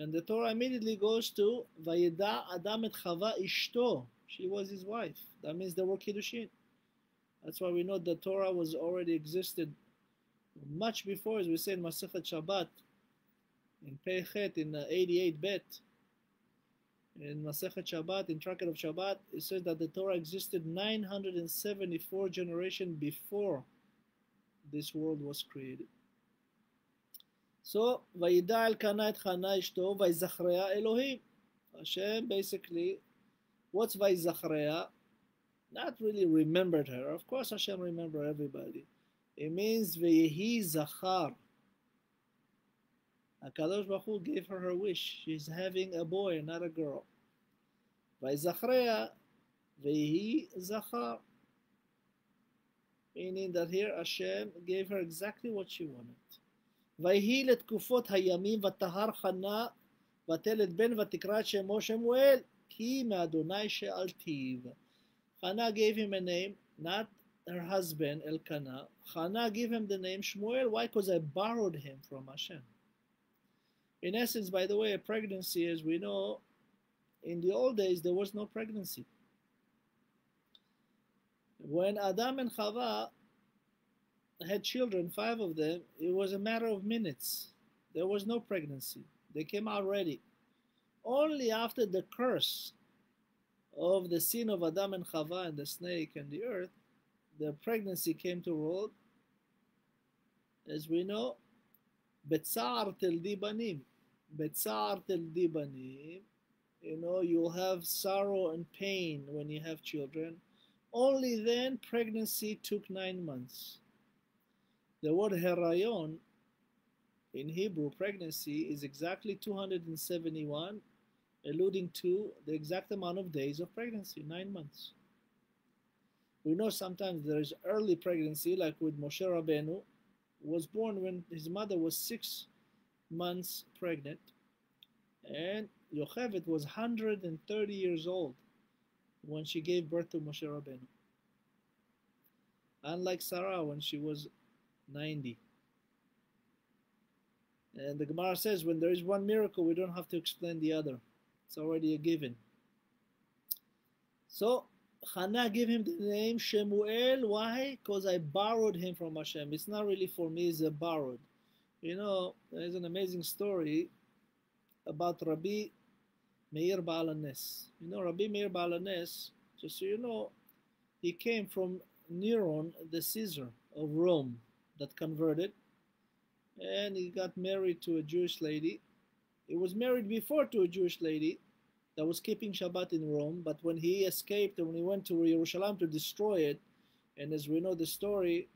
And the Torah immediately goes to Vayeda Adam et Chava Ishto. She was his wife. That means there were Kiddushin. That's why we know the Torah was already existed much before, as we say in Masechet Shabbat, in Peichet, in 88 Bet, in Masechet Shabbat, in Tractate of Shabbat, it says that the Torah existed 974 generations before this world was created. So, וידע אלקנה את חנה אשתו, ויזכריה אלוהים. Hashem basically, what's ויזכריה? Not really remembered her. Of course Hashem remember everybody. It means ויהי זכר. HaKadosh Baruch Hu gave her her wish. She's having a boy, not a girl. ויזכריה ויהי זכר. Meaning that here Hashem gave her exactly what she wanted. ויהי לתקופות הימים ותהר חנה ותלת בן ותקרא את שמו שמואל כי מאדוני שאלתיו. Hannah gave him a name, not her husband Elkanah. Hannah gave him the name Shmuel. Why? Because I borrowed him from Hashem. In essence, by the way, a pregnancy, as we know, in the old days there was no pregnancy. When Adam and Chava had children, five of them, it was a matter of minutes. There was no pregnancy. They came out ready. Only after the curse of the sin of Adam and Chava and the snake and the earth, the pregnancy came to world. As we know, Betzar tel banim. Betzar tel banim. You know, you'll have sorrow and pain when you have children. Only then pregnancy took nine months. The word herayon in Hebrew, pregnancy, is exactly 271, alluding to the exact amount of days of pregnancy, nine months. We know sometimes there is early pregnancy, like with Moshe Rabbeinu, was born when his mother was six months pregnant, and Yocheved was 130 years old when she gave birth to Moshe Rabbeinu. Unlike Sarah when she was 90. And the Gemara says when there is one miracle, we don't have to explain the other. It's already a given. So Hannah gave him the name Shemuel. Why? Because I borrowed him from Hashem. It's not really for me, it's a borrowed. You know, there's an amazing story about Rabbi Meir Baal HaNes. You know, Rabbi Meir Baal HaNes, just so you know, he came from Neron, the Caesar of Rome that converted, and he got married to a Jewish lady. He was married before to a Jewish lady that was keeping Shabbat in Rome, but when he escaped and when he went to Jerusalem to destroy it, and as we know the story,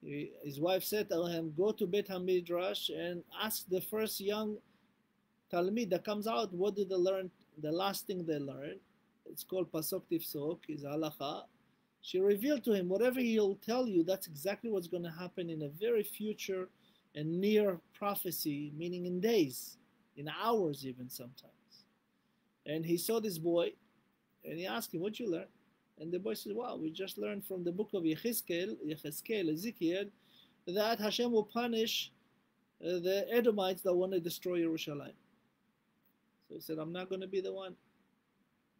he, his wife said to him, Go to Beit HaMidrash and ask the first young Talmid that comes out, what did they learn? The last thing they learned, it's called Pasok Tifsok, is halacha. She revealed to him, whatever he'll tell you, that's exactly what's going to happen in a very future and near prophecy, meaning in days, in hours even sometimes. And he saw this boy, and he asked him, what you learn? And the boy said, wow, we just learned from the book of Yechezkel, Yechezkel, Ezekiel, that Hashem will punish uh, the Edomites that want to destroy Jerusalem. So he said, I'm not going to be the one.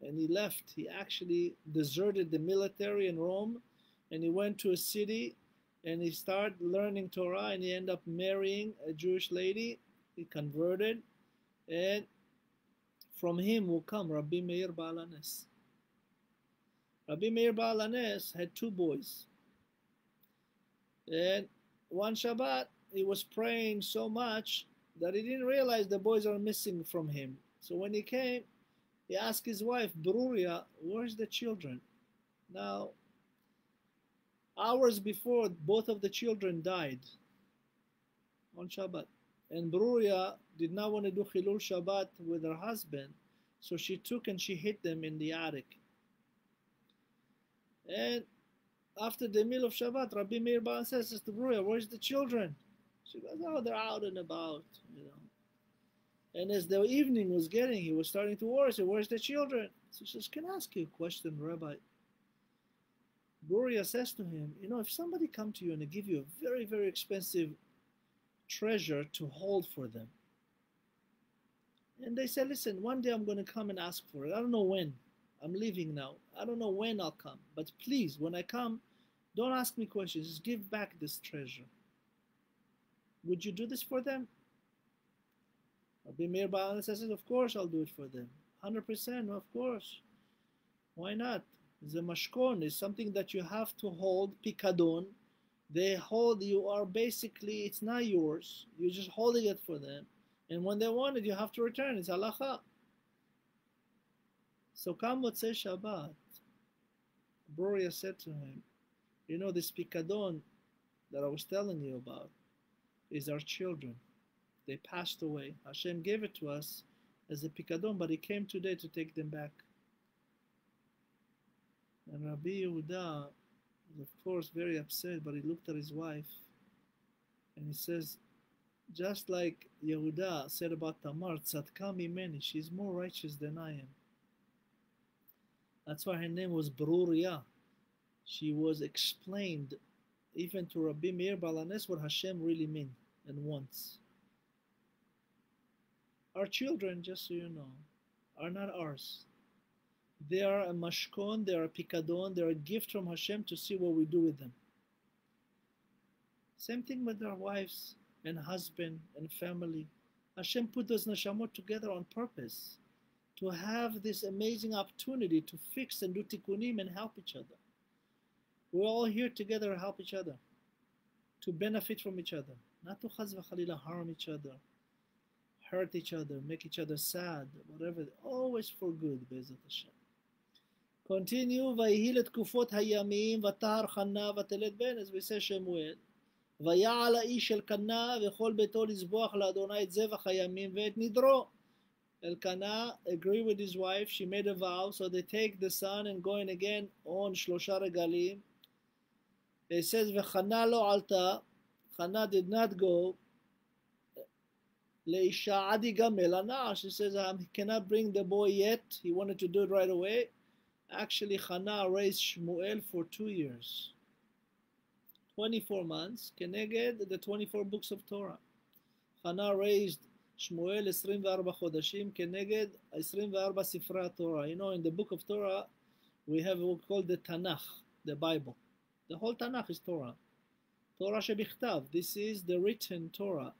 And he left. He actually deserted the military in Rome and he went to a city and he started learning Torah and he ended up marrying a Jewish lady. He converted and from him will come Rabbi Meir Baal HaNes. Rabbi Meir Baal HaNes had two boys. And one Shabbat, he was praying so much that he didn't realize the boys are missing from him. So when he came, he asked his wife, Bruria, where's the children? Now, hours before, both of the children died on Shabbat. And Bruria did not want to do Chilul Shabbat with her husband, so she took and she hid them in the attic. And after the meal of Shabbat, Rabbi Meir Baal says to Bruria, where's the children? She goes, oh, they're out and about, you know. And as the evening was getting, he was starting to worry. So, where's the children? So she says, Can I ask you a question, Rabbi? Bruria says to him, You know, if somebody come to you and they give you a very, very expensive treasure to hold for them, and they say, Listen, one day I'm going to come and ask for it. I don't know when. I'm leaving now. I don't know when I'll come. But please, when I come, don't ask me questions. Just give back this treasure. Would you do this for them? Meir Baal says, of course I'll do it for them. 100%, of course. Why not? The mashkon is something that you have to hold, picadon. They hold, you are basically, it's not yours. You're just holding it for them. And when they want it, you have to return. It's halacha. So come Motzei Shabbat. Bruria said to him, you know, this picadon that I was telling you about is our children. They passed away. Hashem gave it to us as a pikadon, but He came today to take them back. And Rabbi Yehuda was, of course, very upset, but he looked at his wife and he says, just like Yehuda said about Tamar, Tzadka mimeni, she's more righteous than I am. That's why her name was Bruria. She was explained even to Rabbi Meir Baal HaNes what Hashem really means and wants. Our children, just so you know, are not ours. They are a mashkon, they are a pikadon, they are a gift from Hashem to see what we do with them. Same thing with our wives and husband and family. Hashem put those neshamot together on purpose to have this amazing opportunity to fix and do tikkunim and help each other. We're all here together to help each other, to benefit from each other, not to chaz harm each other, hurt each other, make each other sad, whatever, always for good, Bezat Hashem. Continue, ויהי לתקופות הימים, ותהר חנה ותלד בן, as we say שמואל. ויעל האיש אל קנה וכל ביתו לזבוח לאדוני את זבח הימים ואת נדרו. Elkanah agree with his wife, she made a vow, so they take the son and going again on שלושה רגלים. It says, וחנה לא עלתה, חנה did not go, Leisha Adi Gamel She says, I cannot bring the boy yet. He wanted to do it right away. Actually, Hannah raised Shmuel for two years. 24 months, Keneged, the 24 books of Torah. Hannah raised Shmuel 24 חודשים כנגד 24 ספרי התורה. You know, in the book of Torah, we have what we call the Tanakh, the Bible. The whole Tanakh is Torah. Torah shebichtav. This is the written Torah.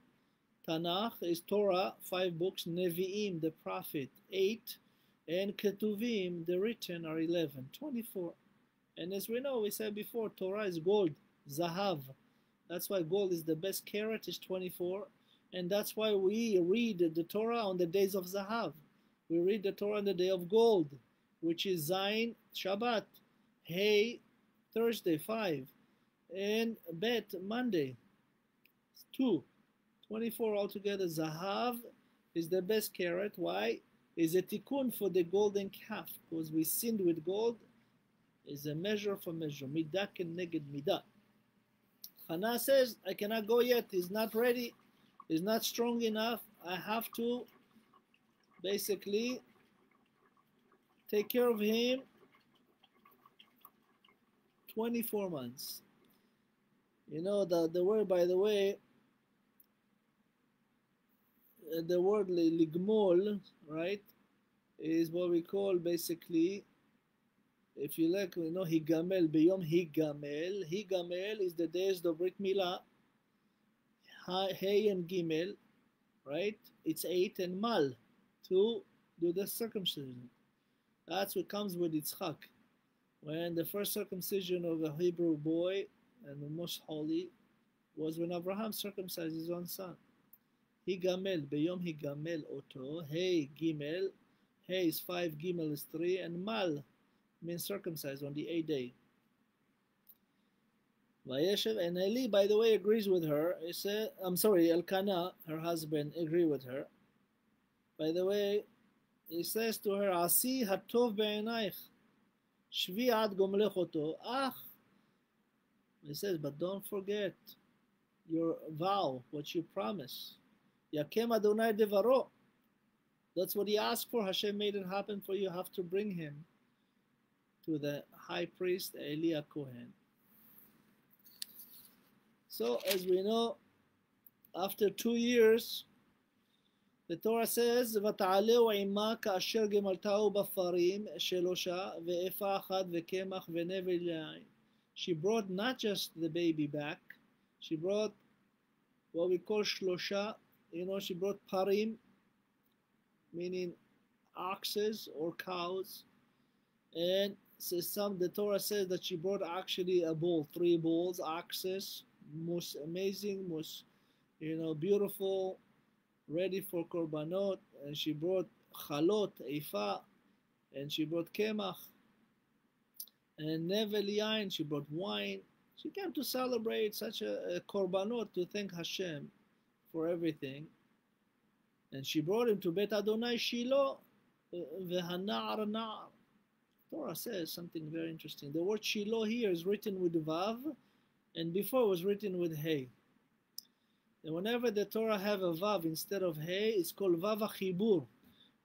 Tanakh is Torah, five books, Nevi'im, the prophet, eight, and Ketuvim, the written, are 11, 24. And as we know, we said before, Torah is gold, Zahav. That's why gold is the best carat, is 24. And that's why we read the Torah on the days of Zahav. We read the Torah on the day of gold, which is Zain, Shabbat, Hey, Thursday, 5, and Bet, Monday, 2. 24 altogether. Zahav is the best carat. Why? Is a tikkun for the golden calf because we sinned with gold. Is a measure for measure. Midah neged midah. Hannah says, I cannot go yet. He's not ready. He's not strong enough. I have to basically take care of him 24 months. You know, the, the word, by the way, the word ligmol, right, is what we call basically, if you like, you know, higamel, biyom higamel. Higamel is the days of Brit Milah, Hey and Gimel, right? It's eight and Mal to do the circumcision. That's what comes with Yitzchak. When the first circumcision of a Hebrew boy and the most holy was when Abraham circumcised his own son. היגמל, ביום היגמל אותו, ה' ג', Hey is five, Gimel is three, and Mal means circumcised on the eighth day. Vayeshev and Eli, by the way, agrees with her. He said, I'm sorry, Elkanah, her husband, agree with her. By the way, he says to her, Asi hatov be'enaich, shvi ad gomlech oto, ach. He says, but don't forget your vow, what you promise. Yakem Adonai devaro. That's what he asked for. Hashem made it happen for you. You have to bring him to the high priest Eli Kohen. So, as we know, after two years, the Torah says, ותעלהו עמה כאשר גמלתהו בפרים שלושה ואפה אחת וקמח ונבל יין. She brought not just the baby back, she brought what we call shlosha, you know, she brought parim, meaning oxes or cows, and so some the Torah says that she brought actually a bull, three bulls, oxes, most amazing, most you know beautiful, ready for korbanot, and she brought chalot, ifa, and she brought kemach, and nevel yain, she brought wine. She came to celebrate such a, a korbanot to thank Hashem for everything. And she brought him to Bet Adonai Shiloh, uh, v'hanar nar. Torah says something very interesting. The word Shiloh here is written with Vav, and before it was written with Hey. And whenever the Torah have a Vav instead of Hey, it's called Vav Achibur.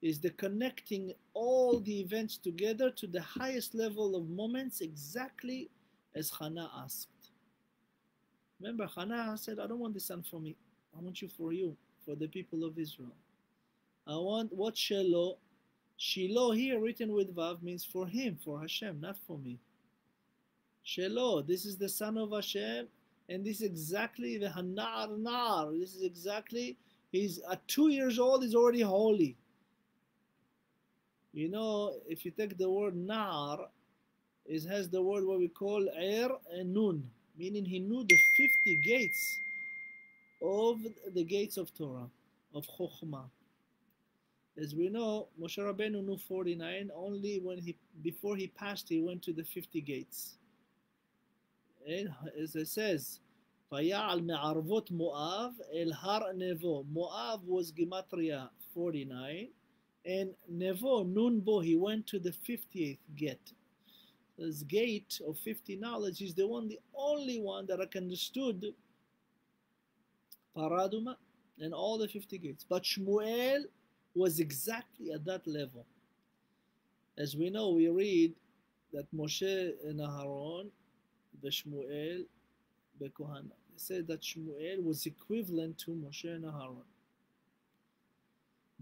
Is the connecting all the events together to the highest level of moments exactly as Hannah asked. Remember, Hannah said, I don't want this son for me. I want you for you, for the people of Israel. I want what Shiloh. Shiloh here written with Vav means for him, for Hashem, not for me. Shiloh, this is the son of Hashem, and this is exactly the Hanar Nar. This is exactly, he's at two years old, he's already holy. You know, if you take the word Nar, it has the word what we call Er and Nun, meaning he knew the 50 gates of the gates of Torah, of Chokhmah. As we know, Moshe Rabbeinu knew 49 only when he before he passed he went to the 50 gates. And as it says, Vayal me'arvot Moav el har Nevo. Moav was Gematria 49 and Nevo, Nunbo, he went to the 50th gate. This gate of 50 knowledge is the one, the only one that I can understood Parah Adumah and all the 50 gates. But Shmuel was exactly at that level. As we know, we read that Moshe and Aharon, the Shmuel, the Kohana, they said that Shmuel was equivalent to Moshe and Aharon.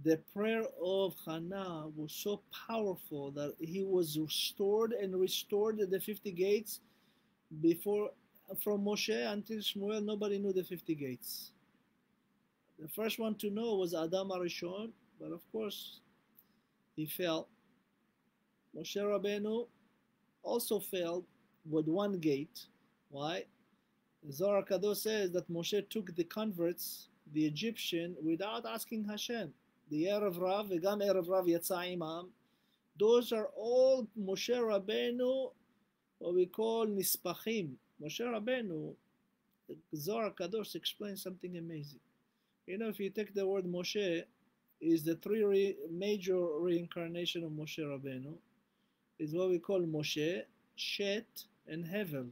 The prayer of Hannah was so powerful that he was restored and restored the 50 gates before from Moshe until Shmuel, nobody knew the 50 gates. The first one to know was Adam Arishon, but of course, he fell. Moshe Rabbeinu also failed with one gate. Why? Zohar Kadosh says that Moshe took the converts, the Egyptian, without asking Hashem. The Erev Rav, v'gam Erev Rav yatsa imam. Those are all Moshe Rabbeinu, what we call nispachim. Moshe Rabbeinu, the Zohar Kadosh explains something amazing. You know, if you take the word Moshe, is the three re major reincarnation of Moshe Rabbeinu. Is what we call Moshe, Shet, and Hevel.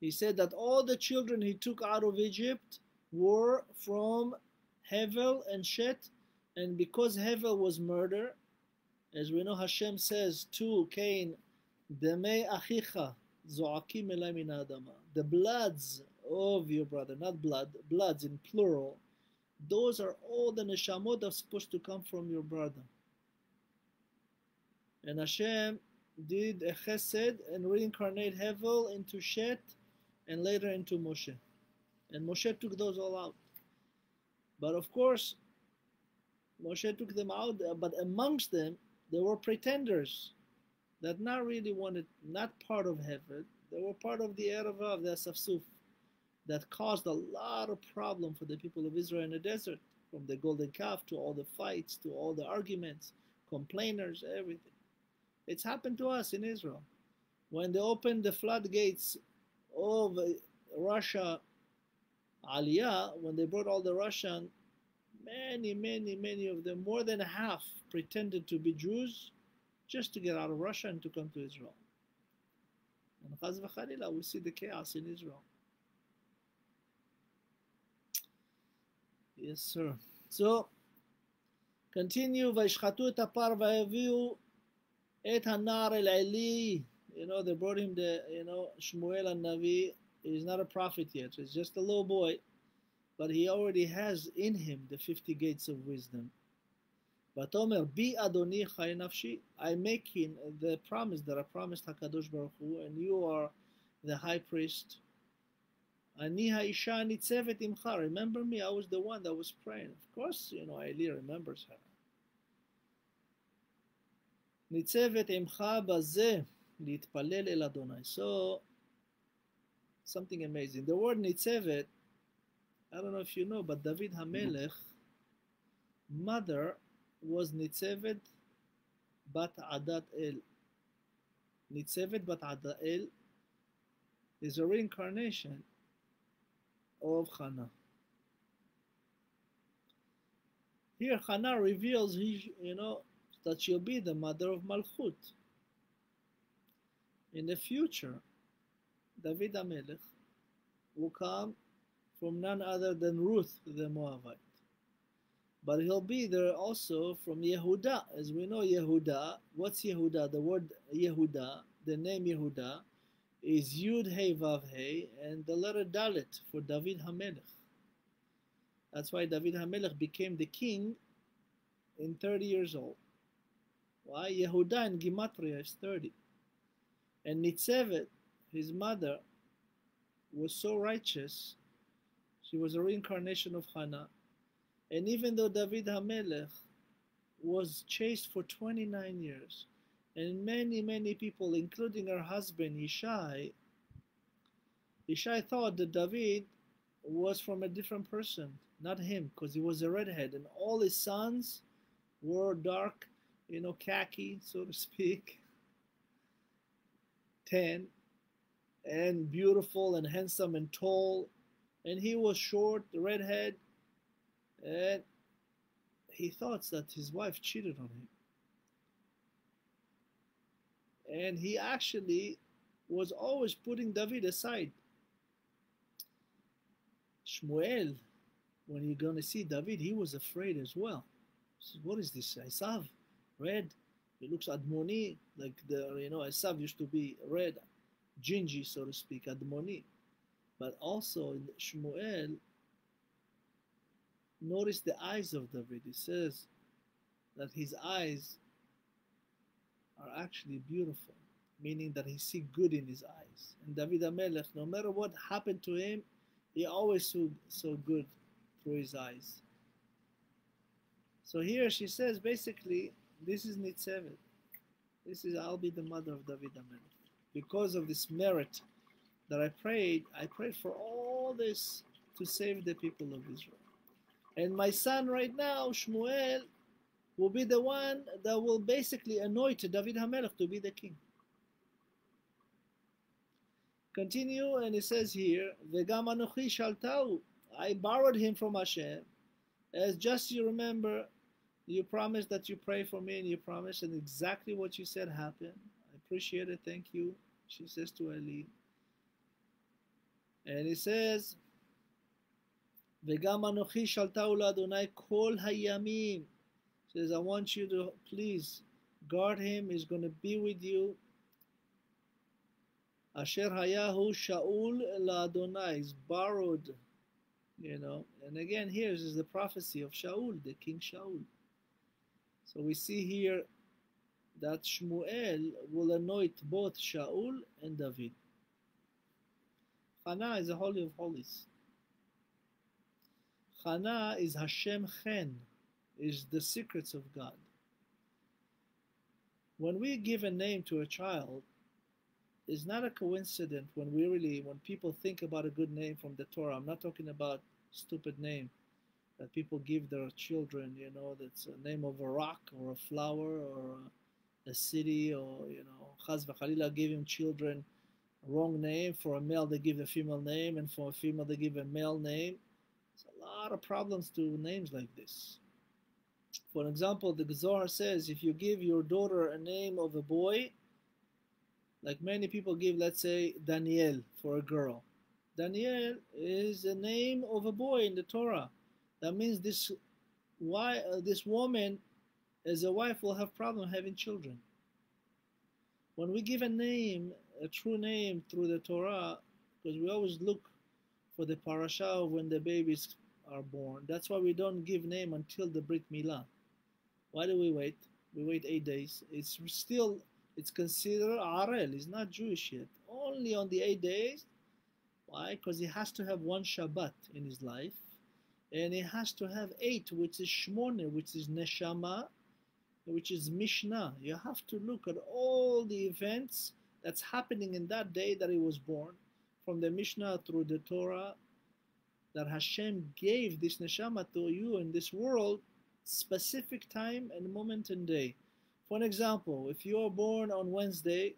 He said that all the children he took out of Egypt were from Hevel and Shet, and because Hevel was murder, as we know Hashem says to Cain, Demei achicha zoakim elai min adama. The bloods Oh, of your brother, not blood, bloods in plural, those are all the neshamot are supposed to come from your brother. And Hashem did a chesed and reincarnate Hevel into Shet and later into Moshe. And Moshe took those all out. But of course, Moshe took them out, but amongst them, there were pretenders that not really wanted, not part of Hevel. They were part of the Erev of the Asafsuf that caused a lot of problem for the people of Israel in the desert. from the golden calf to all the fights to all the arguments, complainers, everything. It's happened to us in Israel. When they opened the floodgates of Russia, Aliyah, when they brought all the Russian, many, many, many of them, more than half, pretended to be Jews just to get out of Russia and to come to Israel. And we see the chaos in Israel. Yes, sir. So continue Vaishkhatu Tapar Vayaviu Et Hanar El You know, they brought him the you know, Shmuel and Navi. He's not a prophet yet, he's just a little boy. But he already has in him the fifty gates of wisdom. But Omer, be Adoni Nafshi. I make him the promise that I promised Hakadosh Baruch Hu, and you are the high priest אני האישה הניצבת עמך, remember me, I was the one that was praying. Of course, you know, Eli remembers her. ניצבת עמך בזה להתפלל אל אדוני. So, something amazing. The word ניצבת, I don't know if you know, but David HaMelech, mother was Nitzevet Bat Adat El. Nitzevet Bat Adat El is a reincarnation of Hannah. Here, Hannah reveals, he, you know, that she'll be the mother of Malchut. In the future, David HaMelech will come from none other than Ruth the Moabite. But he'll be there also from Yehuda. As we know, Yehuda, what's Yehuda? The word Yehuda, the name Yehuda, is Yud Hey Vav Hey, and the letter Dalet for David HaMelech. That's why David HaMelech became the king in 30 years old. Why? Yehuda in Gematria is 30. And Nitzevet, his mother, was so righteous. She was a reincarnation of Hannah and even though David HaMelech was chased for 29 years, and many, many people, including her husband Ishai, Ishai thought that David was from a different person, not him, because he was a redhead, and all his sons were dark, you know, khaki, so to speak, (laughs) tan, and beautiful and handsome and tall, and he was short, redhead, and he thought that his wife cheated on him. And he actually was always putting David aside. Shmuel, when you're going to see David, he was afraid as well. Said, what is this? Esav, red. He looks Admoni, like the, you know, Esav used to be red, gingy, so to speak, Admoni. But also in Shmuel, Notice the eyes of David. It says that his eyes are actually beautiful, meaning that he see good in his eyes. And David HaMelech, no matter what happened to him, he always saw, saw good through his eyes. So here she says basically, this is Nitzevet. This is I'll be the mother of David HaMelech. Because of this merit that I prayed, I prayed for all this to save the people of Israel. And my son right now, Shmuel, will be the one that will basically anoint David HaMelech to be the king. Continue, and it says here, Vegam Anochi Shaltau. I borrowed him from Hashem. As just you remember, you promised that you pray for me, and you promised, and exactly what you said happened. I appreciate it. Thank you. She says to Eli. And he says, Vegam Anochi Shaltau Ladonai Kol Hayamim says, I want you to please guard him. He's going to be with you. Asher Hayahu Shaul Ladonai is borrowed, you know. And again, here is the prophecy of Shaul, the king Shaul. So we see here that Shmuel will anoint both Shaul and David. Hannah is the holy of holies. Hannah is Hashem Chen, is the secrets of God. When we give a name to a child, it's not a coincidence when we really, when people think about a good name from the Torah. I'm not talking about stupid name. that people give their children, you know, that's a name of a rock or a flower or a, a city or, you know, Chaz v'Chalila giving children a wrong name. For a male, they give a female name, and for a female, they give a male name. There's a lot of problems to names like this. For example, the Zohar says if you give your daughter a name of a boy, like many people give, let's say, Daniel for a girl. Daniel is a name of a boy in the Torah. That means this why uh, this woman as a wife will have problem having children. When we give a name, a true name through the Torah, because we always look for the parasha when the babies are born. That's why we don't give name until the Brit Milah. Why do we wait? We wait eight days. It's still it's considered Arel. He's not Jewish yet. Only on the eight days. Why? Because he has to have one Shabbat in his life, and he has to have eight, which is Shmone, which is Neshama, which is Mishnah. You have to look at all the events that's happening in that day that he was born, from the Mishnah through the Torah, that Hashem gave this neshama to you in this world, specific time and moment and day. For an example, if you are born on Wednesday,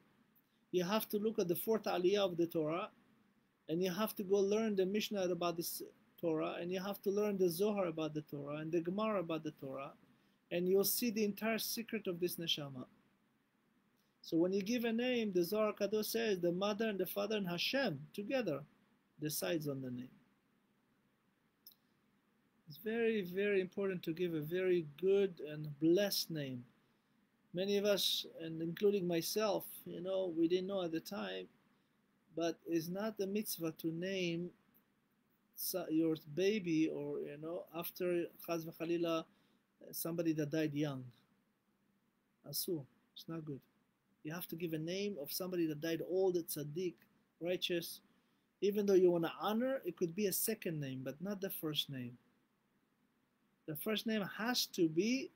you have to look at the fourth aliyah of the Torah, and you have to go learn the Mishnah about this Torah, and you have to learn the Zohar about the Torah, and the Gemara about the Torah, and you'll see the entire secret of this neshama. So when you give a name, the Zohar Kadosh says the mother and the father and Hashem together decides on the name. It's very, very important to give a very good and blessed name. Many of us, and including myself, you know, we didn't know at the time, but it's not the mitzvah to name your baby or, you know, after Chaz v'Chalila, somebody that died young. Asu, it's not good. You have to give a name of somebody that died old, tzaddik, righteous. Even though you want to honor, it could be a second name, but not the first name the first name has to be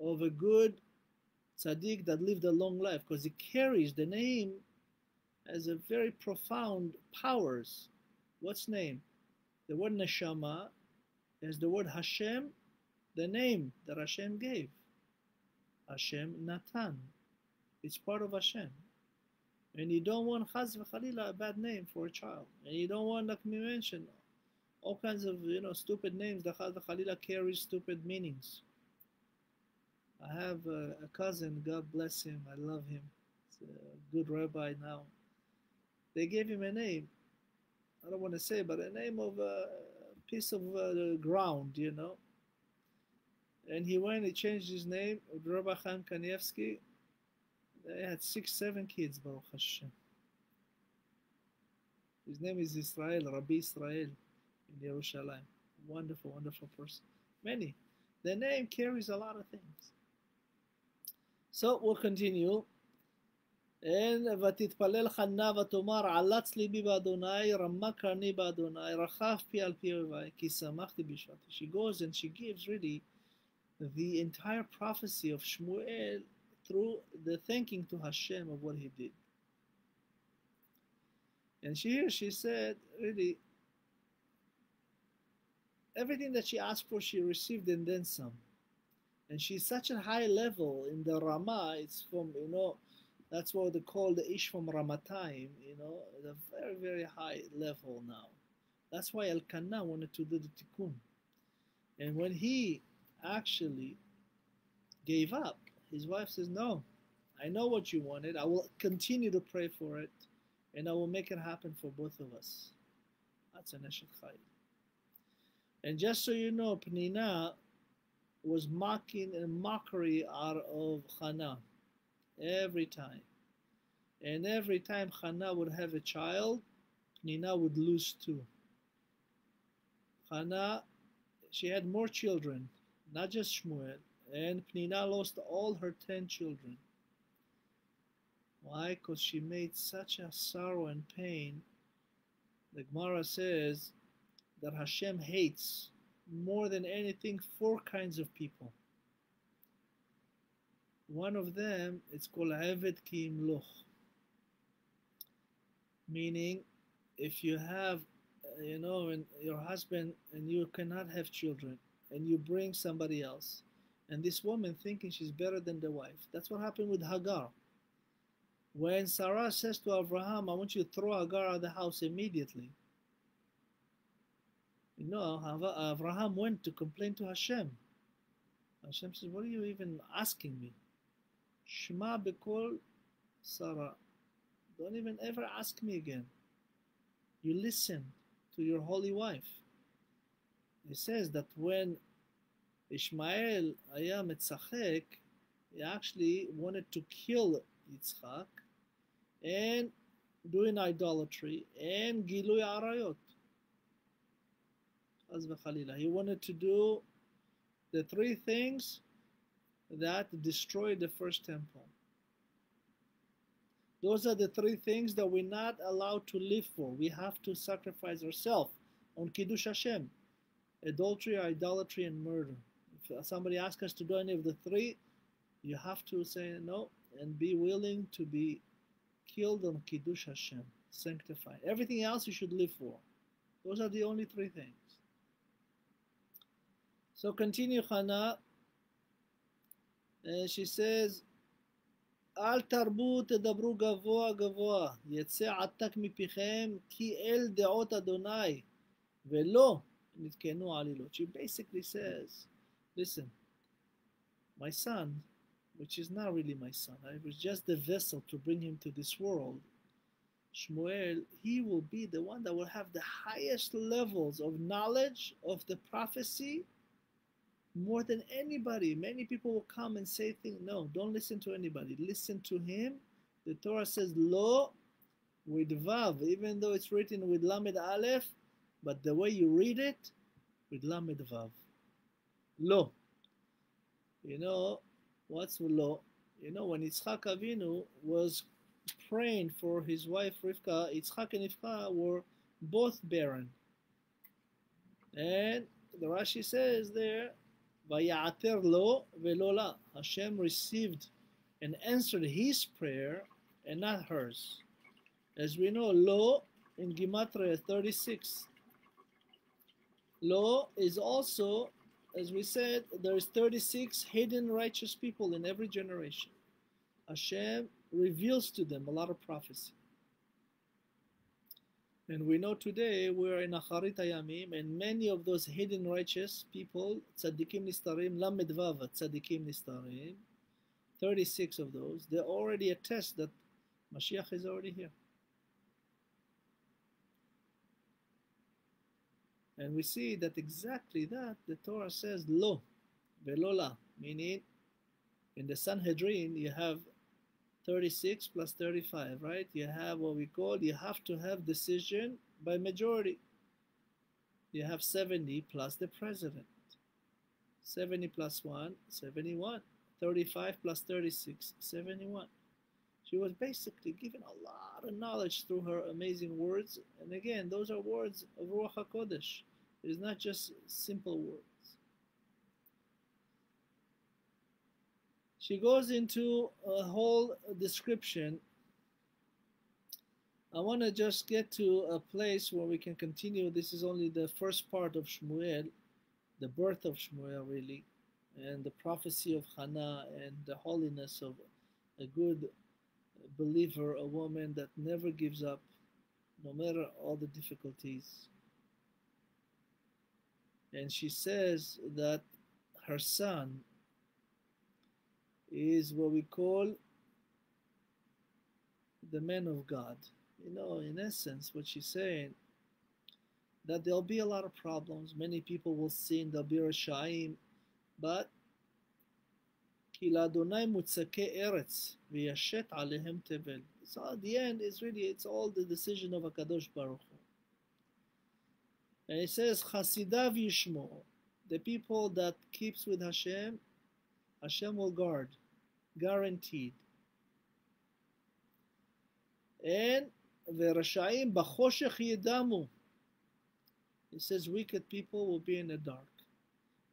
of a good tzaddik that lived a long life because it carries the name as a very profound powers. What's name? The word neshama is the word Hashem, the name that Hashem gave. Hashem Natan. It's part of Hashem. And you don't want chaz v'chalila, a bad name for a child. And you don't want, like we mentioned, all kinds of you know stupid names. The Khalila carries stupid meanings. I have a, a, cousin, God bless him, I love him. He's a good rabbi now. They gave him a name. I don't want to say, but a name of a piece of uh, ground, you know. And he went, he changed his name, Rabbi Chaim Kanievsky. They had six, seven kids, Baruch Hashem. His name is Israel, Rabbi Israel in Jerusalem. Wonderful, wonderful person. Many. The name carries a lot of things. So we'll continue. And ותתפלל חנה ותאמר עלץ ליבי באדוני רמה קרני באדוני רחב פי על פי אויבי כי שמחתי בשבתי. She goes and she gives really the entire prophecy of Shmuel through the thanking to Hashem of what he did. And she here she said really everything that she asked for, she received and then some. And she's such a high level in the Rama. It's from you know, that's what they call the Ish from Ramatayim. You know, the very very high level now. That's why Elkanah wanted to do the tikkun. And when he actually gave up, his wife says, "No, I know what you wanted. I will continue to pray for it, and I will make it happen for both of us." That's an Eshet Chayil. And just so you know, Penina was mocking and mockery out of Hannah every time. And every time Hannah would have a child, Penina would lose two. Hannah, she had more children, not just Shmuel, and Penina lost all her ten children. Why? Because she made such a sorrow and pain. The Gemara says that Hashem hates more than anything four kinds of people. One of them is called Eved Ki Imloch, meaning if you have, uh, you know, and your husband and you cannot have children, and you bring somebody else. And this woman thinking she's better than the wife. That's what happened with Hagar. When Sarah says to Abraham, I want you to throw Hagar out of the house immediately. You know, Abraham went to complain to Hashem. Hashem said, What are you even asking me? Shema Bekol Sarah. Don't even ever ask me again. You listen to your holy wife. It says that when Ishmael Ayam metzachek, he actually wanted to kill Yitzchak and doing idolatry and Gilui Arayot. Azba He wanted to do the three things that destroyed the first temple. Those are the three things that we're not allowed to live for. We have to sacrifice ourselves on Kiddush Hashem adultery, idolatry, and murder. If somebody asks us to do any of the three, you have to say no and be willing to be killed on Kiddush Hashem, sanctified. Everything else you should live for. Those are the only three things. So continue Hannah. And she says, אל תרבו תדברו גבוה גבוה, יצא עתק מפיכם כי אל דעות אדוני, ולא נתקנו עלילות. She basically says, listen, my son, which is not really my son, I was just the vessel to bring him to this world. Shmuel, he will be the one that will have the highest levels of knowledge of the prophecy more than anybody. Many people will come and say things. No, don't listen to anybody. Listen to him. The Torah says lo with vav, even though it's written with lamed aleph, but the way you read it, with lamed vav. Lo. You know what's lo? You know when Yitzchak Avinu was praying for his wife Rivka, Yitzchak and Rivka were both barren. And the Rashi says there Vayater lo velola. Hashem received and answered his prayer and not hers. As we know, lo in Gematria 36. Lo is also, as we said, there is 36 hidden righteous people in every generation. Hashem reveals to them a lot of prophecy. And we know today we're in Acharit Ayamim, and many of those hidden righteous people, Tzaddikim Nistarim, Lamed Vav, Tzaddikim Nistarim, 36 of those, they already attest that Mashiach is already here. And we see that exactly that the Torah says lo, velola, meaning in the Sanhedrin you have 36 plus 35, right? You have what we call, you have to have decision by majority. You have 70 plus the president. 70 plus 1, 71. 35 plus 36, 71. She was basically given a lot of knowledge through her amazing words. And again, those are words of Ruach HaKodesh. It is not just simple words. She goes into a whole description. I want to just get to a place where we can continue. This is only the first part of Shmuel, the birth of Shmuel, really, and the prophecy of Hannah and the holiness of a good believer, a woman that never gives up, no matter all the difficulties. And she says that her son, is what we call the man of God. You know, in essence, what she's saying that there'll be a lot of problems. Many people will sin, there'll be Rashaim, but So at the end, it's really, it's all the decision of HaKadosh Baruch Hu. And it says, Chasidav the people that keeps with Hashem, Hashem will guard guaranteed. And ורשעים בחושך ידמו. It says wicked people will be in the dark.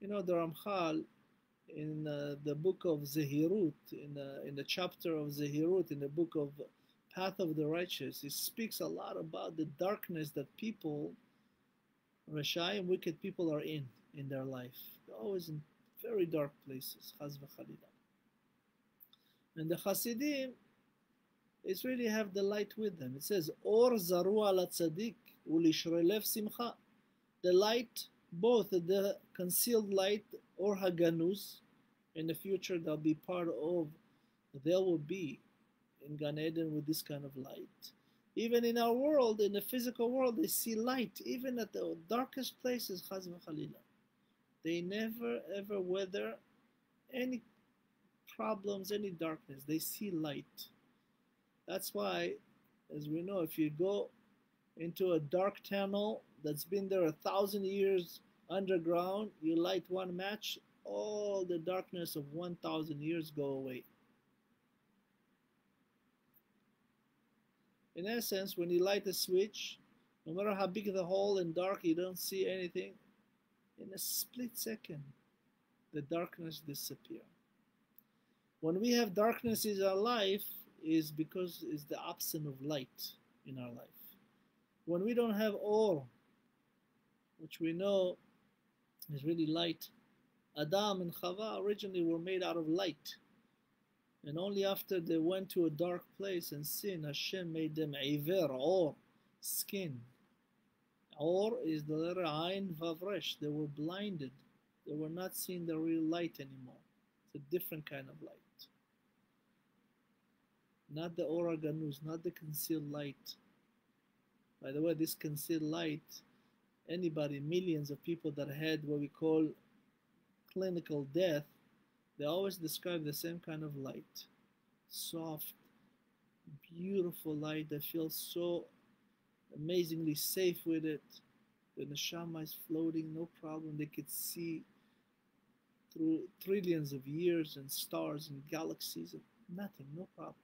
You know, the Ramchal in uh, the book of Zehirut, in, uh, in the chapter of Zehirut, in the book of Path of the Righteous, he speaks a lot about the darkness that people, Rashayim, wicked people are in. in their life. They're always in very dark places. Chaz v'chalila. And the Hasidim, it's really have the light with them. It says, Or zaru ala tzadik ulishre'lev simcha. The light, both the concealed light or haganuz, in the future they'll be part of, they will be in Gan Eden with this kind of light. Even in our world, in the physical world, they see light, even at the darkest places, chaz v'chalila. They never ever weather any problems, any darkness. They see light. That's why, as we know, if you go into a dark tunnel that's been there a thousand years underground, you light one match, all the darkness of 1,000 years go away. In essence, when you light a switch, no matter how big the hole and dark, you don't see anything. In a split second, the darkness disappear. When we have darkness in our life, is because it's the absence of light in our life. When we don't have all, which we know is really light, Adam and Chava originally were made out of light. And only after they went to a dark place and sin, Hashem made them Iver, or skin. Or is the letter Ain Vavresh. They were blinded. They were not seeing the real light anymore. It's a different kind of light. Not the Ora Ganuz, not the concealed light. By the way, this concealed light, anybody, millions of people that had what we call clinical death, they always describe the same kind of light. Soft, beautiful light that feels so amazingly safe with it. The neshama is floating, no problem. They could see through trillions of years and stars and galaxies. Nothing, no problem.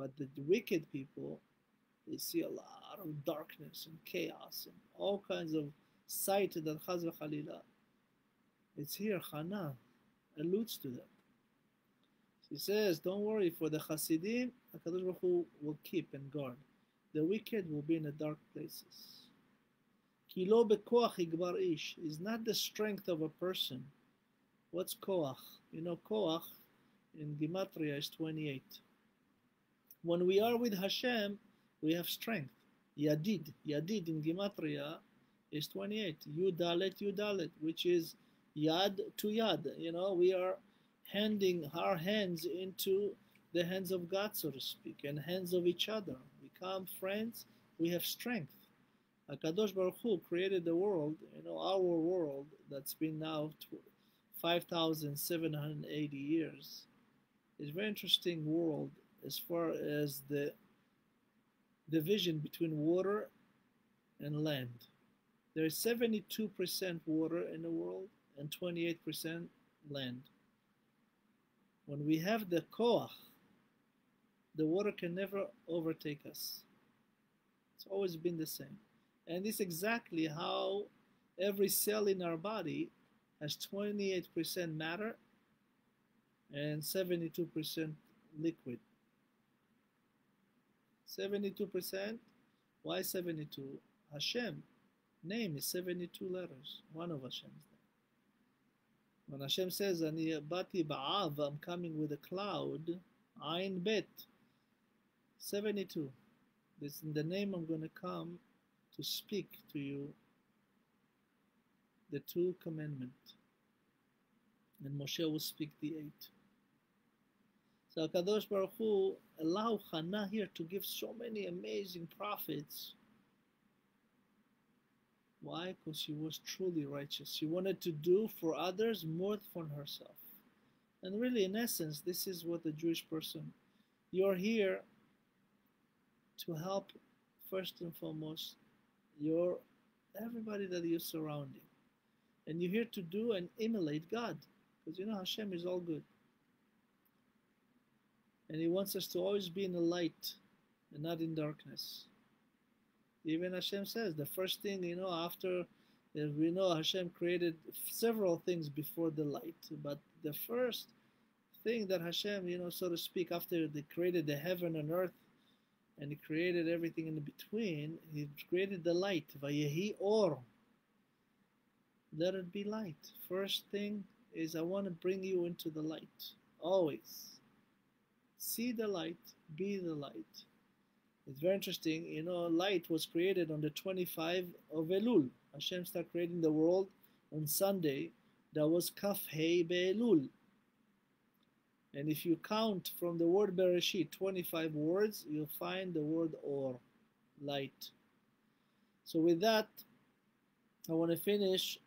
But the wicked people, they see a lot of darkness and chaos and all kinds of sight that Chaz Khalila. It's here, Hana alludes to that. She says, Don't worry, for the Hasidim, HaKadosh Baruch Hu will keep and guard. The wicked will be in the dark places. Kilo bekoach igbar ish is not the strength of a person. What's koach? You know, koach in Gematria is 28. When we are with Hashem, we have strength. Yadid, Yadid in Gematria is 28. Yudalet, Yudalet, which is Yad to Yad. You know, we are handing our hands into the hands of God, so to speak, and hands of each other. We become friends, we have strength. Akadosh Baruch Hu created the world, you know, our world that's been now 5,780 years. It's a very interesting world as far as the division between water and land. There is 72% water in the world and 28% land. When we have the koach, the water can never overtake us. It's always been the same. And it's exactly how every cell in our body has 28% matter and 72% liquid. 72%. Why 72? Hashem name is 72 letters. One of Hashem's name. When Hashem says, "Ani bati ba'av," I'm coming with a cloud. Ain bet. 72. This in the name I'm going to come to speak to you the two commandments. And Moshe will speak the eight. So Kadosh Baruch Hu allow Hannah here to give so many amazing prophets. Why? Because she was truly righteous. She wanted to do for others more than herself. And really, in essence, this is what the Jewish person, you're here to help first and foremost your everybody that you're surrounding. And you're here to do and emulate God. Because you know Hashem is all good. And He wants us to always be in the light and not in darkness. Even Hashem says the first thing, you know, after uh, we know Hashem created several things before the light, but the first thing that Hashem, you know, so to speak, after they created the heaven and earth and He created everything in between, He created the light, Vayehi Or. let it be light. First thing is I want to bring you into the light. Always. See the light, be the light. It's very interesting. You know, light was created on the 25 of Elul. Hashem started creating the world on Sunday. That was Kaf Hei Be'elul. And if you count from the word Bereshit 25 words, you'll find the word Or, light. So with that, I want to finish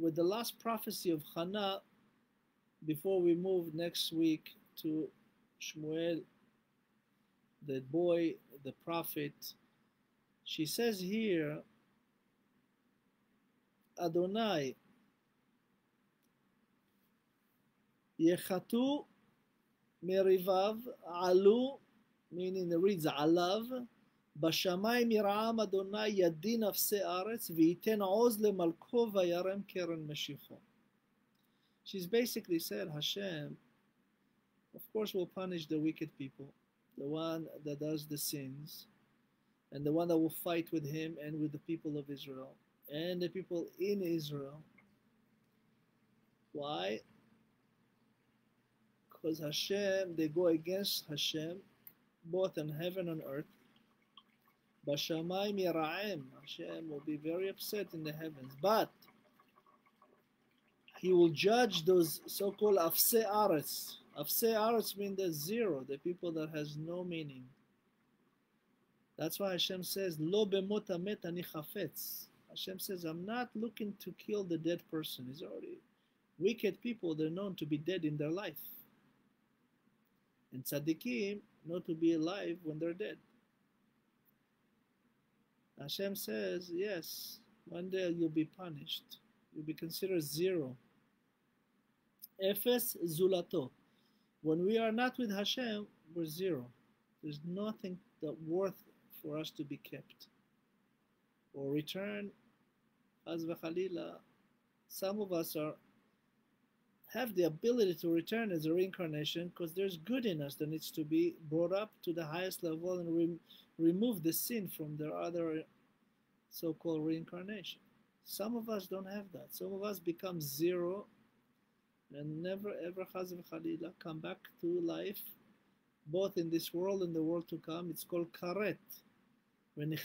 with the last prophecy of Hannah before we move next week to Shmuel, the boy, the prophet. She says here, Adonai, Yechatu merivav alu, meaning it reads alav, בשמיים ירעם אדוני ידין אפסי ארץ וייתן עוז למלכו וירם קרן משיחו. She's basically said Hashem, of course, will punish the wicked people, the one that does the sins, and the one that will fight with him and with the people of Israel, and the people in Israel. Why? Because Hashem, they go against Hashem, both in heaven and earth, Bashamayim Yera'im. Hashem will be very upset in the heavens. But he will judge those so-called Afse. Afse Aretz mean the zero, the people that has no meaning. That's why Hashem says, Lo bemot amet ani chafetz. Hashem says, I'm not looking to kill the dead person. He's already wicked people, they're known to be dead in their life. And tzaddikim, not to be alive when they're dead. Hashem says, yes, one day you'll be punished. You'll be considered zero. Efes zulato. When we are not with Hashem, we're zero. There's nothing that worth for us to be kept. Or return, as v'chalila, some of us are have the ability to return as a reincarnation because there's good in us that needs to be brought up to the highest level and re remove the sin from their other so-called reincarnation. Some of us don't have that. Some of us become zero and never ever khalila come back to life, both in this world and the world to come. It's called karet. When this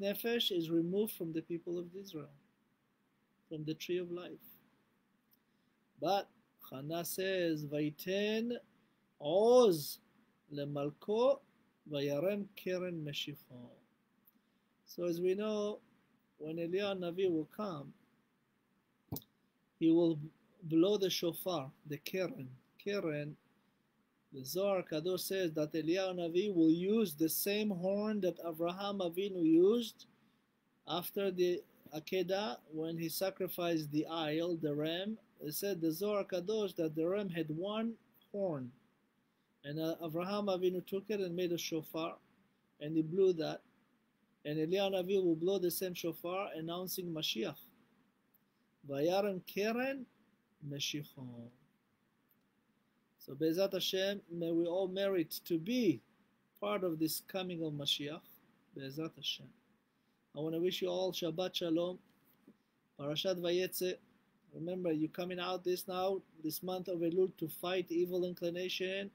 nefesh is removed from the people of Israel, from the tree of life. But Hannah says, Vaiten oz lemalko vayarem keren meshicho. So as we know, when Eliyahu Navi will come, he will blow the shofar, the keren. Keren, the Zohar Kadosh says that Eliyahu Navi will use the same horn that Abraham Avinu used after the Akedah when he sacrificed the ayil, the ram. It said the Zohar Kadosh that the ram had one horn. And uh, Abraham Avinu took it and made a shofar and he blew that. And Eliyahu Navi will blow the same shofar announcing Mashiach. Vayaram Keren Meshichon. So Bezat Hashem, may we all merit to be part of this coming of Mashiach. Bezat Hashem. I want to wish you all Shabbat Shalom. Parashat Vayetze. Remember, you're coming out this now, this month of Elul, to fight evil inclination.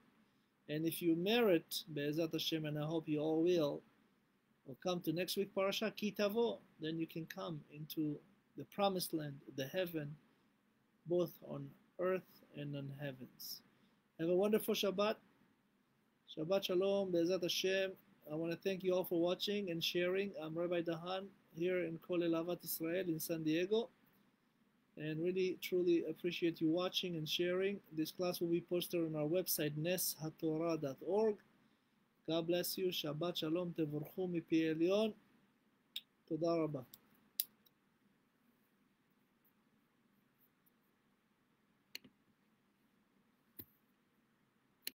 And if you merit, Be'ezat Hashem, and I hope you all will, come to next week Parasha Kitavo, then you can come into the promised land, the heaven, both on earth and on heavens. Have a wonderful Shabbat. Shabbat Shalom, Bezat Hashem. I want to thank you all for watching and sharing. I'm Rabbi Dahan here in Kollel Ahavat Israel in San Diego. And really, truly appreciate you watching and sharing. This class will be posted on our website, neshatorah.org. God bless you. Shabbat Shalom. Tevorchu mipi elyon. Toda